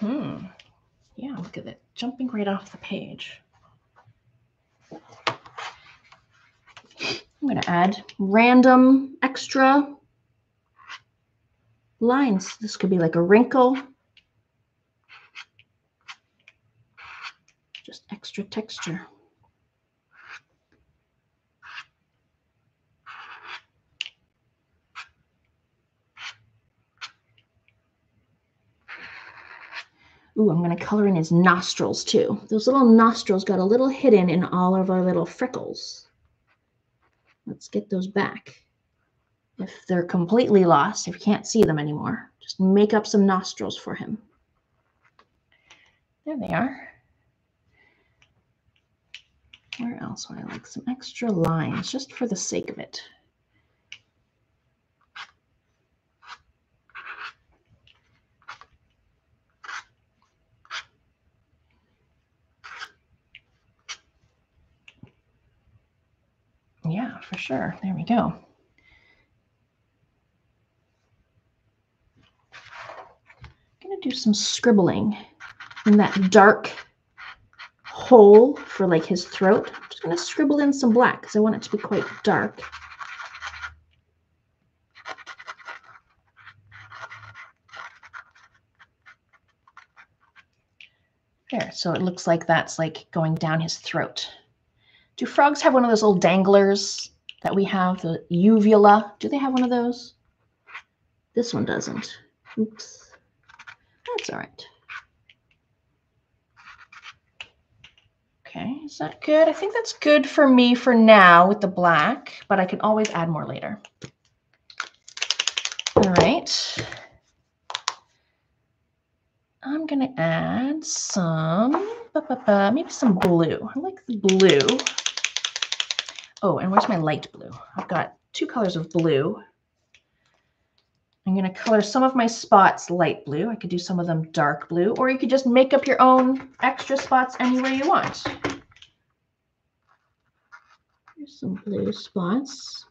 A: Hmm. Yeah, look at it. Jumping right off the page. I'm going to add random extra lines. This could be like a wrinkle. Just extra texture. Ooh, I'm going to color in his nostrils too. Those little nostrils got a little hidden in all of our little freckles. Let's get those back. If they're completely lost, if you can't see them anymore, just make up some nostrils for him. There they are. Where else would I like some extra lines just for the sake of it? Yeah, for sure. There we go. I'm going to do some scribbling in that dark hole for like his throat. I'm just going to scribble in some black because I want it to be quite dark. There, so it looks like that's like going down his throat. Do frogs have one of those little danglers that we have, the uvula? Do they have one of those? This one doesn't. Oops. That's all right. Okay, is that good? I think that's good for me for now with the black, but I can always add more later. All right. I'm going to add some, maybe some blue. I like the blue. Oh, and where's my light blue? I've got two colors of blue. I'm going to color some of my spots light blue. I could do some of them dark blue, or you could just make up your own extra spots anywhere you want. Here's some blue spots.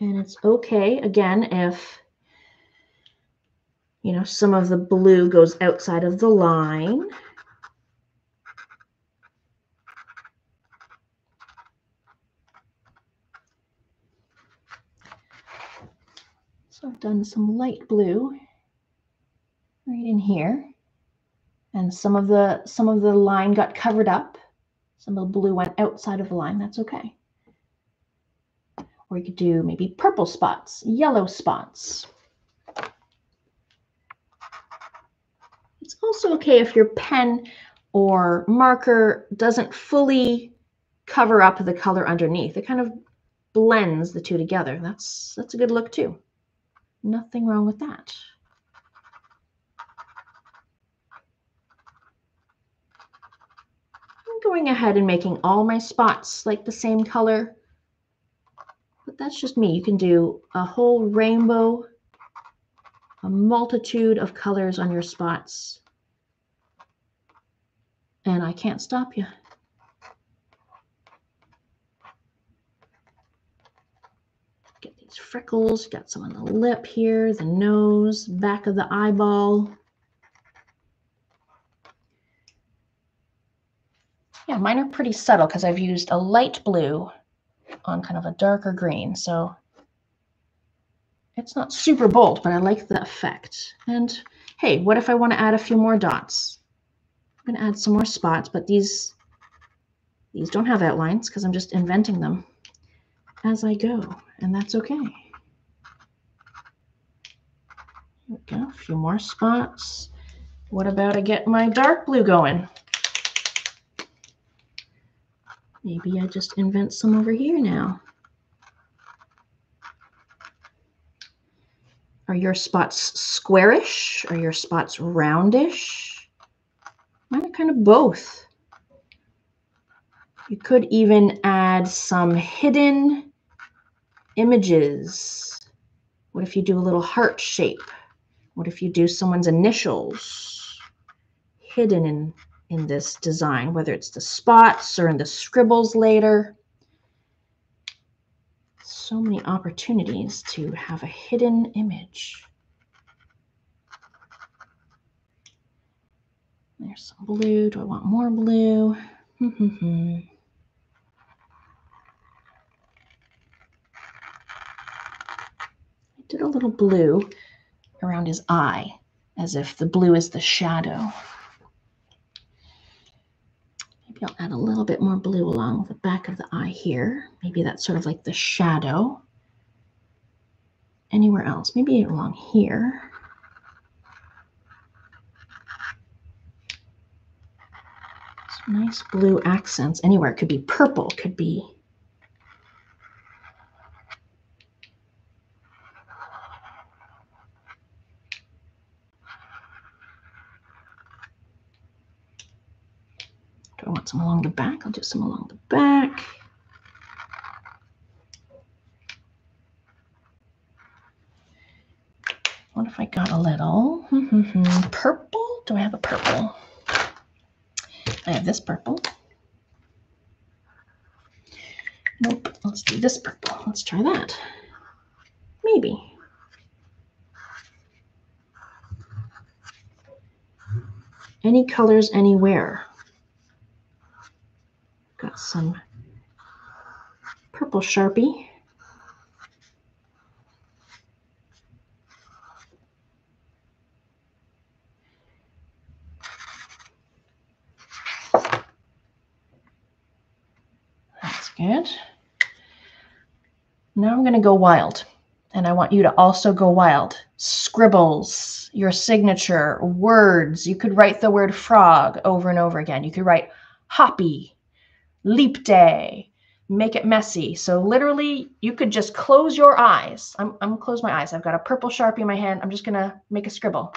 A: And it's okay, again, if you know, some of the blue goes outside of the line. So I've done some light blue right in here. And some of the some of the line got covered up. Some of the blue went outside of the line. That's okay. Or you could do maybe purple spots, yellow spots. It's also okay if your pen or marker doesn't fully cover up the color underneath. It kind of blends the two together. That's, that's a good look too. Nothing wrong with that. I'm going ahead and making all my spots like the same color. But that's just me. You can do a whole rainbow a multitude of colors on your spots. And I can't stop you. Get these freckles, got some on the lip here, the nose, back of the eyeball. Yeah, mine are pretty subtle because I've used a light blue on kind of a darker green. So it's not super bold, but I like the effect. And hey, what if I want to add a few more dots? I'm going to add some more spots, but these, these don't have outlines because I'm just inventing them as I go, and that's okay. Here we go, a few more spots. What about I get my dark blue going? Maybe I just invent some over here now. Are your spots squarish? Are your spots roundish? Mine are kind of both. You could even add some hidden images. What if you do a little heart shape? What if you do someone's initials hidden in, in this design, whether it's the spots or in the scribbles later? So many opportunities to have a hidden image. There's some blue. Do I want more blue? I did a little blue around his eye, as if the blue is the shadow. Maybe I'll add a little bit more blue along the back of the eye here. Maybe that's sort of like the shadow. Anywhere else, maybe along here. Nice blue accents anywhere. It could be purple, could be I want some along the back? I'll do some along the back. What if I got a little purple? Do I have a purple? I have this purple. Nope, let's do this purple. Let's try that. Maybe. Any colors anywhere. Got some purple Sharpie. That's good. Now I'm going to go wild. And I want you to also go wild. Scribbles, your signature, words. You could write the word frog over and over again. You could write hoppy, leap day, make it messy. So literally you could just close your eyes. I'm, I'm gonna close my eyes. I've got a purple Sharpie in my hand. I'm just gonna make a scribble.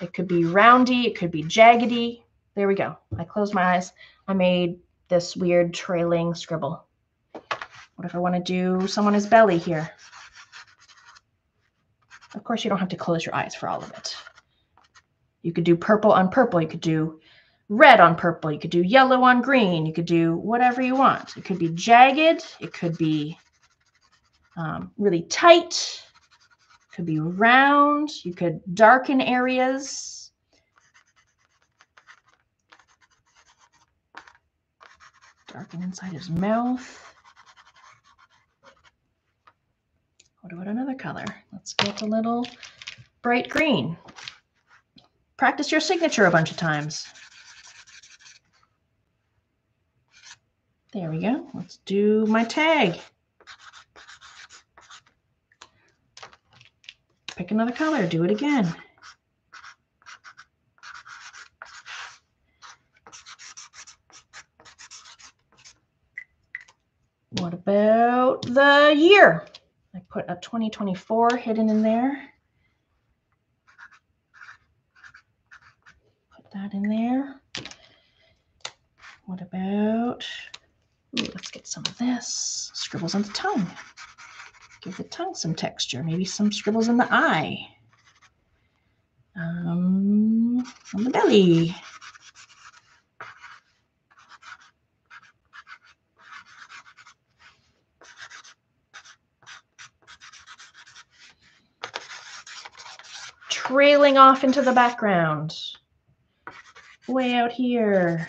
A: It could be roundy, it could be jaggedy. There we go. I closed my eyes. I made this weird trailing scribble. What if I want to do someone belly here? Of course, you don't have to close your eyes for all of it. You could do purple on purple. You could do red on purple. You could do yellow on green. You could do whatever you want. It could be jagged. It could be um, really tight. It could be round. You could darken areas. Darken inside his mouth. What about another color? Let's get a little bright green. Practice your signature a bunch of times. There we go. Let's do my tag. Pick another color, do it again. What about the year? I put a 2024 hidden in there. Put that in there. What about Ooh, let's get some of this. Scribbles on the tongue. Give the tongue some texture. Maybe some scribbles in the eye. Um, on the belly. Trailing off into the background. Way out here.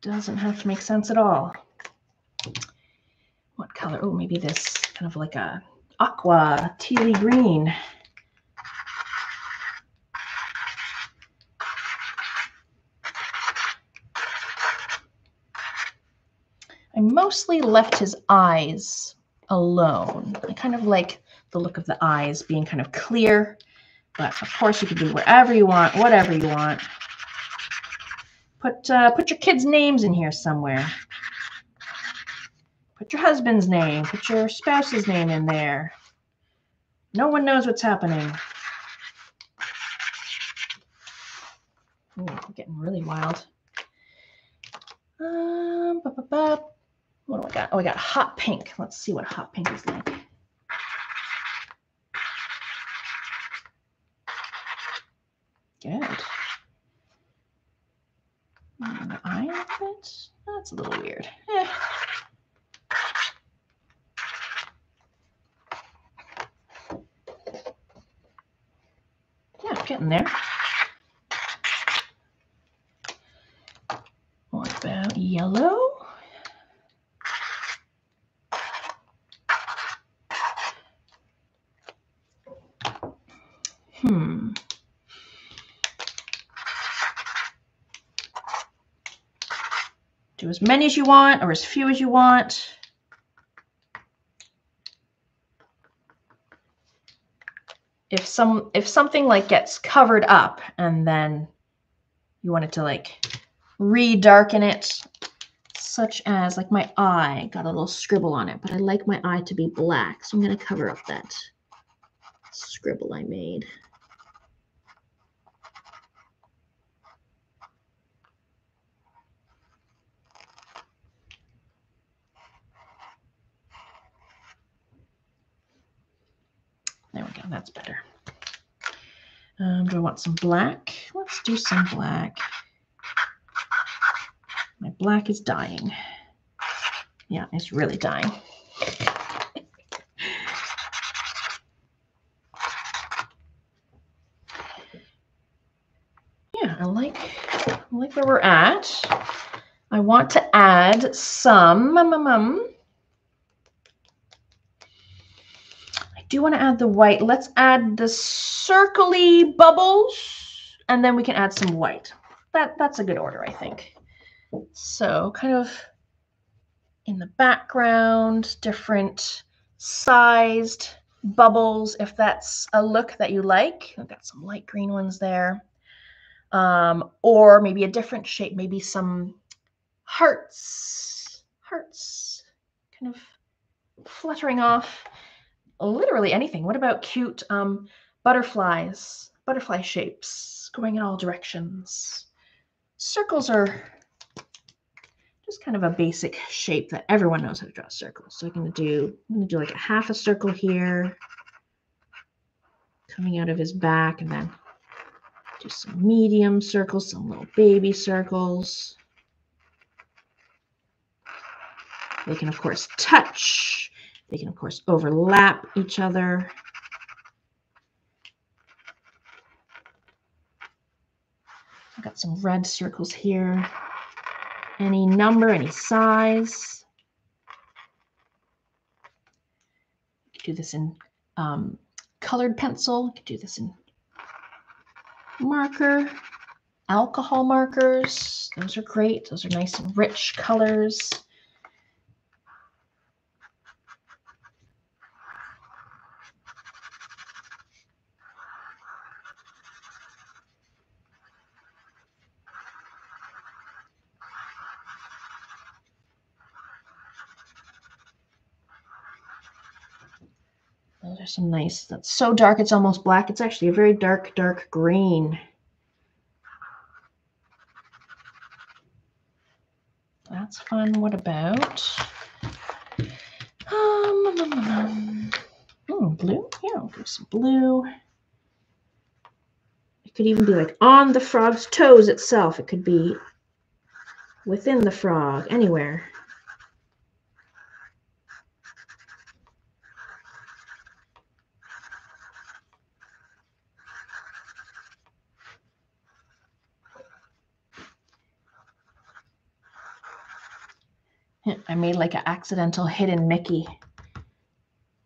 A: Doesn't have to make sense at all. What color? Oh, maybe this kind of like a aqua tealy green. I mostly left his eyes alone. I kind of like the look of the eyes being kind of clear, but of course you can do wherever you want, whatever you want. Put uh, put your kids' names in here somewhere. Put your husband's name. Put your spouse's name in there. No one knows what's happening. Ooh, getting really wild. Um. What do I got? Oh, I got hot pink. Let's see what hot pink is like. Good. Eye outfit? That's a little weird. Eh. Yeah, getting there. What about yellow? Hmm. Do as many as you want or as few as you want. if some if something like gets covered up and then you wanted to like re-darken it such as like my eye got a little scribble on it but i like my eye to be black so i'm going to cover up that scribble i made There we go, that's better. Um, do I want some black? Let's do some black. My black is dying. Yeah, it's really dying. yeah, I like, I like where we're at. I want to add some, um, um, um, you want to add the white. Let's add the circly bubbles and then we can add some white. That, that's a good order, I think. So kind of in the background, different sized bubbles, if that's a look that you like. I've got some light green ones there. Um, or maybe a different shape, maybe some hearts, hearts kind of fluttering off literally anything. What about cute um, butterflies, butterfly shapes going in all directions? Circles are just kind of a basic shape that everyone knows how to draw circles. So I'm to do, I'm to do like a half a circle here, coming out of his back, and then do some medium circles, some little baby circles. They can, of course, touch they can, of course, overlap each other. I've got some red circles here. Any number, any size. You can do this in um, colored pencil. You can do this in marker, alcohol markers. Those are great. Those are nice and rich colors. Those are some nice, that's so dark it's almost black. It's actually a very dark, dark green. That's fun. What about um, um, um, oh, blue? Yeah, we'll do some blue. It could even be like on the frog's toes itself. It could be within the frog, anywhere. I made like an accidental hidden Mickey.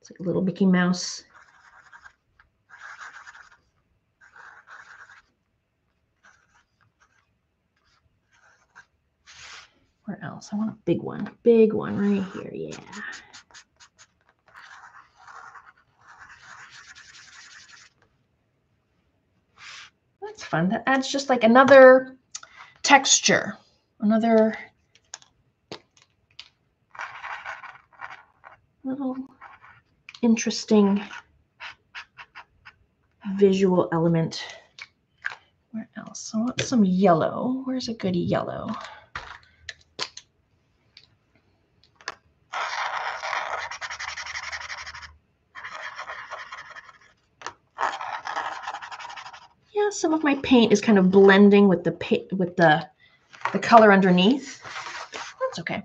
A: It's like a little Mickey Mouse. Where else? I want a big one. Big one right here. Yeah. That's fun. That adds just like another texture, another little interesting visual element. Where else? I want some yellow. Where's a good yellow? Yeah, some of my paint is kind of blending with the with the the color underneath. That's okay.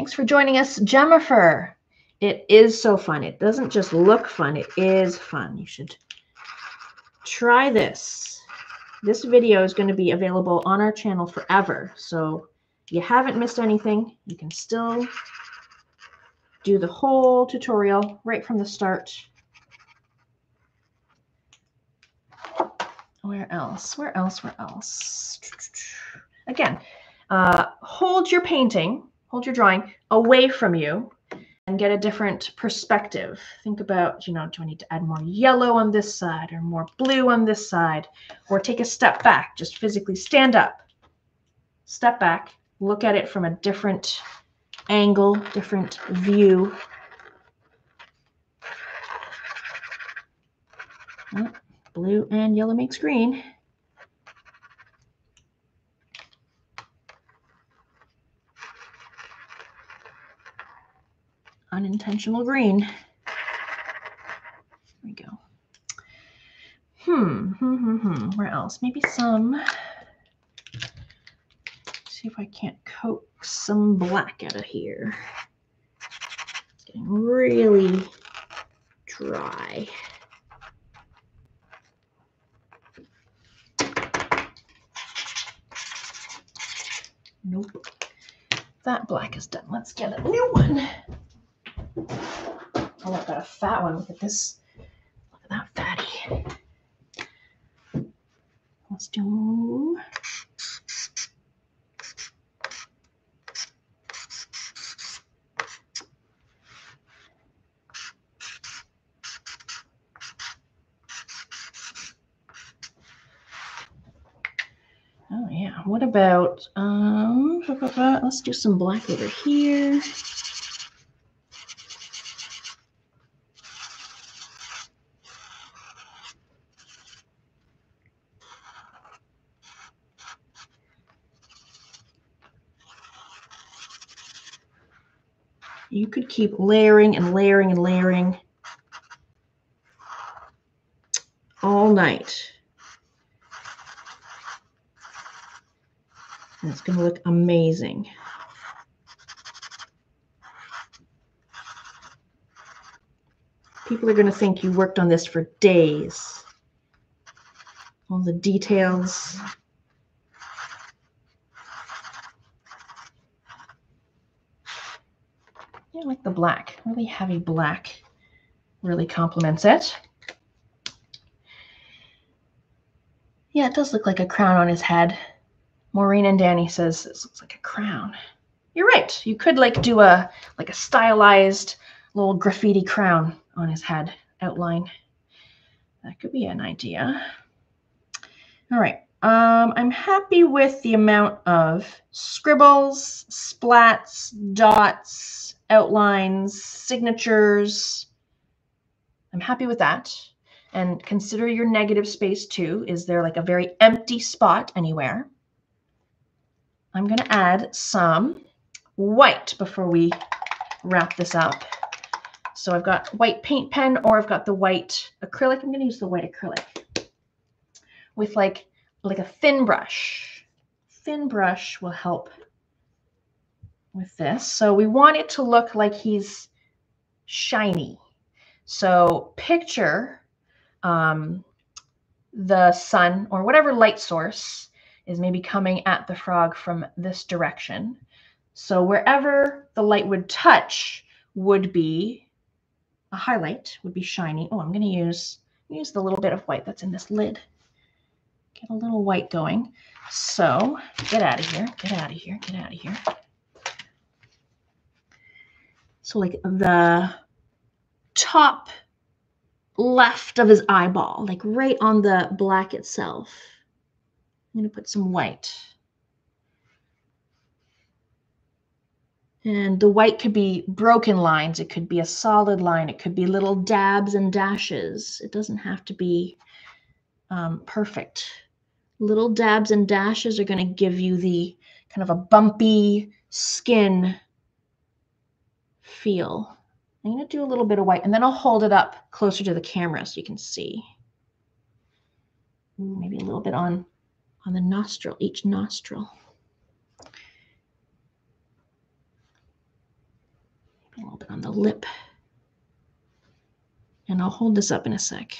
A: Thanks for joining us, Jennifer. It is so fun. It doesn't just look fun, it is fun. You should try this. This video is going to be available on our channel forever. So you haven't missed anything. You can still do the whole tutorial right from the start. Where else? Where else? Where else? Again, uh, hold your painting, hold your drawing away from you and get a different perspective. Think about, you know, do I need to add more yellow on this side or more blue on this side? Or take a step back, just physically stand up, step back, look at it from a different angle, different view. Oh, blue and yellow makes green. Unintentional green. There we go. Hmm, hmm, hmm, hmm. Where else? Maybe some see if I can't coax some black out of here. It's getting really dry. Nope. That black is done. Let's get a new one. Oh, I've got a fat one. Look at this. Look at that fatty. Let's do Oh yeah. What about um let's do some black over here. You could keep layering and layering and layering all night. And it's going to look amazing. People are going to think you worked on this for days. All the details. I like the black, really heavy black. Really complements it. Yeah, it does look like a crown on his head. Maureen and Danny says this looks like a crown. You're right. You could like do a like a stylized little graffiti crown on his head outline. That could be an idea. All right. Um, I'm happy with the amount of scribbles, splats, dots, outlines, signatures. I'm happy with that. And consider your negative space too. Is there like a very empty spot anywhere? I'm going to add some white before we wrap this up. So I've got white paint pen or I've got the white acrylic. I'm going to use the white acrylic with like, like a thin brush. Thin brush will help with this. So we want it to look like he's shiny. So picture um, the sun or whatever light source is maybe coming at the frog from this direction. So wherever the light would touch would be a highlight, would be shiny. Oh, I'm going to use use the little bit of white that's in this lid. Get a little white going. So get out of here, get out of here, get out of here. So like the top left of his eyeball, like right on the black itself. I'm going to put some white. And the white could be broken lines. It could be a solid line. It could be little dabs and dashes. It doesn't have to be um, perfect. Little dabs and dashes are going to give you the kind of a bumpy skin feel. I'm going to do a little bit of white and then I'll hold it up closer to the camera so you can see. Maybe a little bit on on the nostril, each nostril. A little bit on the lip. And I'll hold this up in a sec.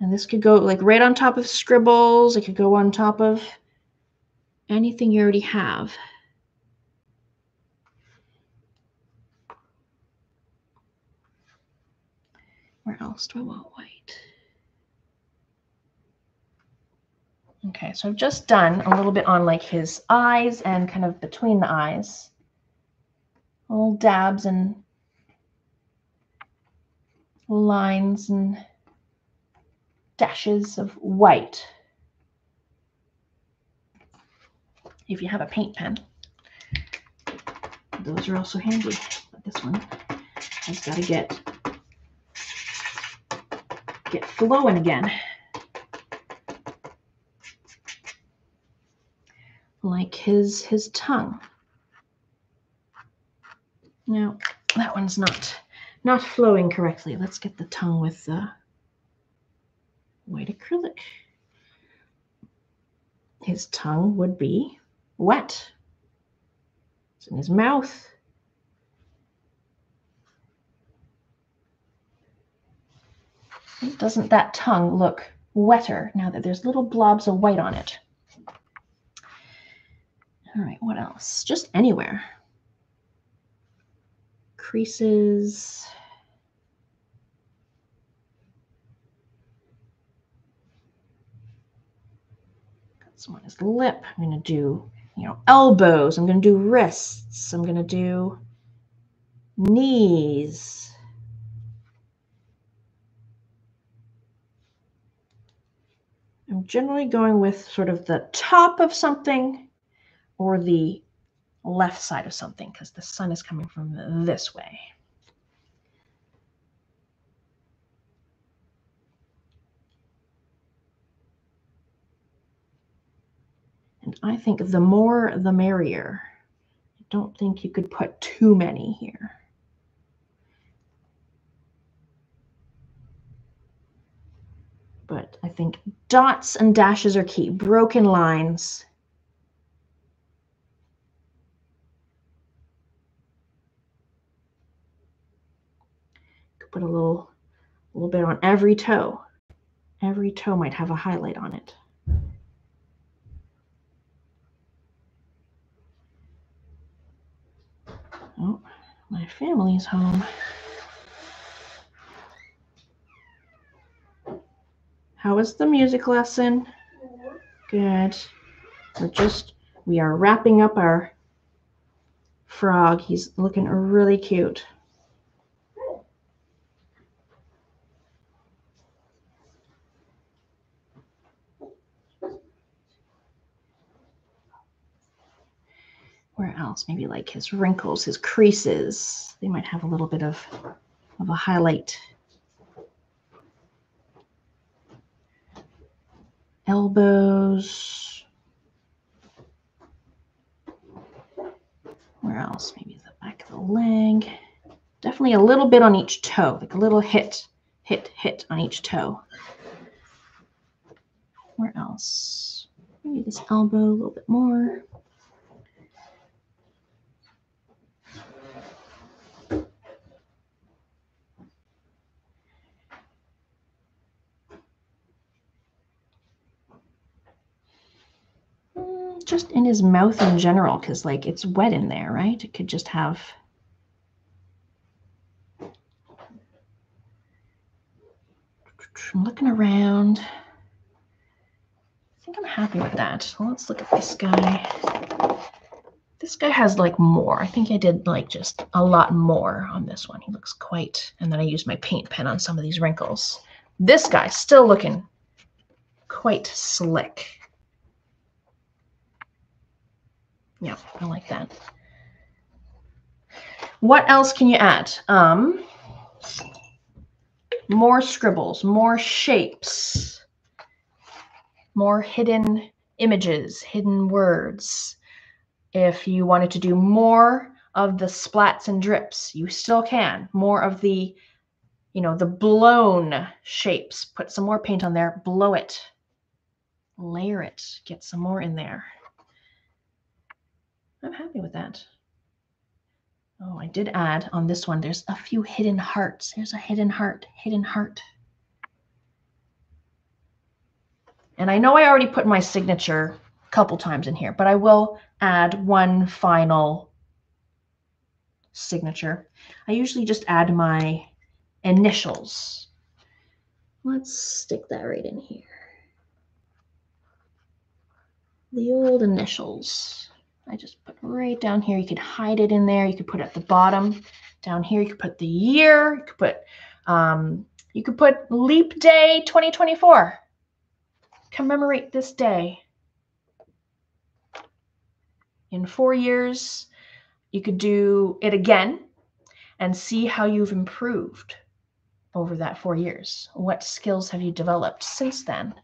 A: And this could go like right on top of scribbles. It could go on top of anything you already have. Where else do I want white? Okay, so I've just done a little bit on like his eyes and kind of between the eyes. Little dabs and lines and dashes of white. If you have a paint pen, those are also handy. But this one has got to get get flowing again. Like his his tongue. No, that one's not not flowing correctly. Let's get the tongue with the white acrylic. His tongue would be wet. It's in his mouth. Doesn't that tongue look wetter now that there's little blobs of white on it? All right, what else? Just anywhere. Creases. One is lip. I'm going to do, you know, elbows. I'm going to do wrists. I'm going to do knees. I'm generally going with sort of the top of something or the left side of something because the sun is coming from this way. I think the more the merrier. I don't think you could put too many here. But I think dots and dashes are key. Broken lines. Could put a little, a little bit on every toe. Every toe might have a highlight on it. Oh, my family's home. How was the music lesson? Good. We're just, we are wrapping up our frog. He's looking really cute. Where else? Maybe like his wrinkles, his creases. They might have a little bit of, of a highlight. Elbows. Where else? Maybe the back of the leg. Definitely a little bit on each toe, like a little hit, hit, hit on each toe. Where else? Maybe this elbow a little bit more. Just in his mouth in general, because like it's wet in there, right? It could just have I'm looking around. I think I'm happy with that. let's look at this guy. This guy has like more. I think I did like just a lot more on this one. He looks quite, and then I used my paint pen on some of these wrinkles. This guy's still looking quite slick. Yeah, I like that. What else can you add? Um, more scribbles, more shapes, more hidden images, hidden words. If you wanted to do more of the splats and drips, you still can. More of the, you know, the blown shapes. Put some more paint on there, blow it, layer it, get some more in there. I'm happy with that. Oh, I did add on this one, there's a few hidden hearts. There's a hidden heart, hidden heart. And I know I already put my signature a couple times in here, but I will add one final signature. I usually just add my initials. Let's stick that right in here. The old initials. I just put right down here. You could hide it in there. You could put it at the bottom. Down here, you could put the year. You could put um, you could put Leap Day 2024. Commemorate this day. In four years, you could do it again and see how you've improved over that four years. What skills have you developed since then?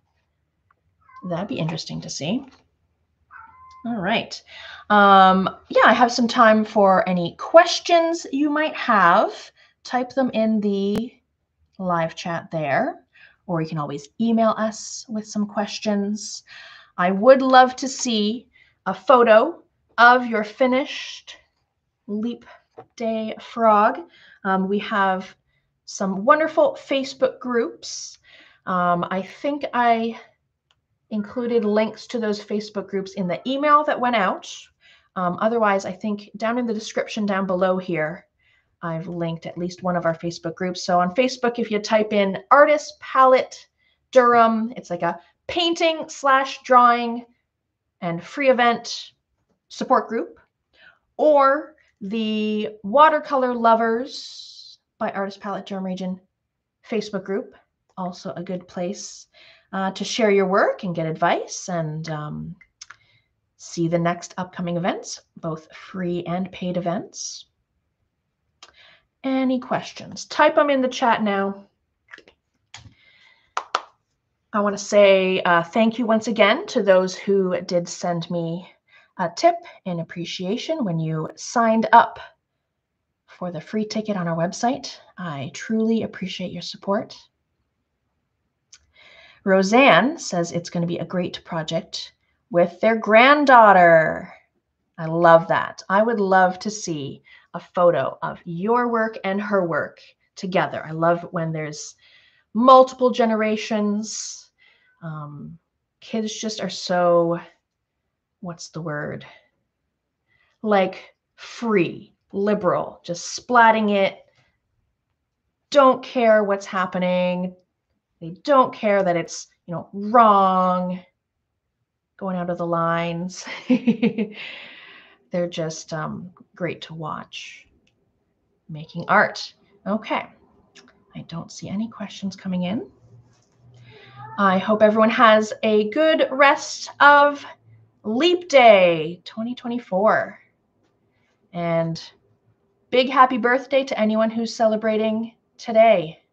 A: That'd be interesting to see. All right. Um, yeah, I have some time for any questions you might have. Type them in the live chat there, or you can always email us with some questions. I would love to see a photo of your finished Leap Day frog. Um, we have some wonderful Facebook groups. Um, I think I included links to those Facebook groups in the email that went out. Um, otherwise, I think down in the description down below here, I've linked at least one of our Facebook groups. So on Facebook, if you type in Artist Palette Durham, it's like a painting slash drawing and free event support group, or the Watercolor Lovers by Artist Palette Durham Region Facebook group, also a good place uh, to share your work and get advice and um, see the next upcoming events, both free and paid events. Any questions? Type them in the chat now. I want to say uh, thank you once again to those who did send me a tip in appreciation when you signed up for the free ticket on our website. I truly appreciate your support. Roseanne says it's going to be a great project with their granddaughter. I love that. I would love to see a photo of your work and her work together. I love when there's multiple generations. Um, kids just are so, what's the word? Like free, liberal, just splatting it. Don't care what's happening. They don't care that it's, you know, wrong, going out of the lines. They're just um, great to watch. Making art. Okay. I don't see any questions coming in. I hope everyone has a good rest of Leap Day 2024. And big happy birthday to anyone who's celebrating today.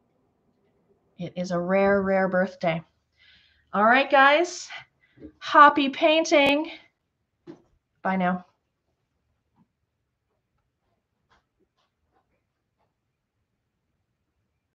A: It is a rare, rare birthday. All right, guys. Happy painting. Bye now.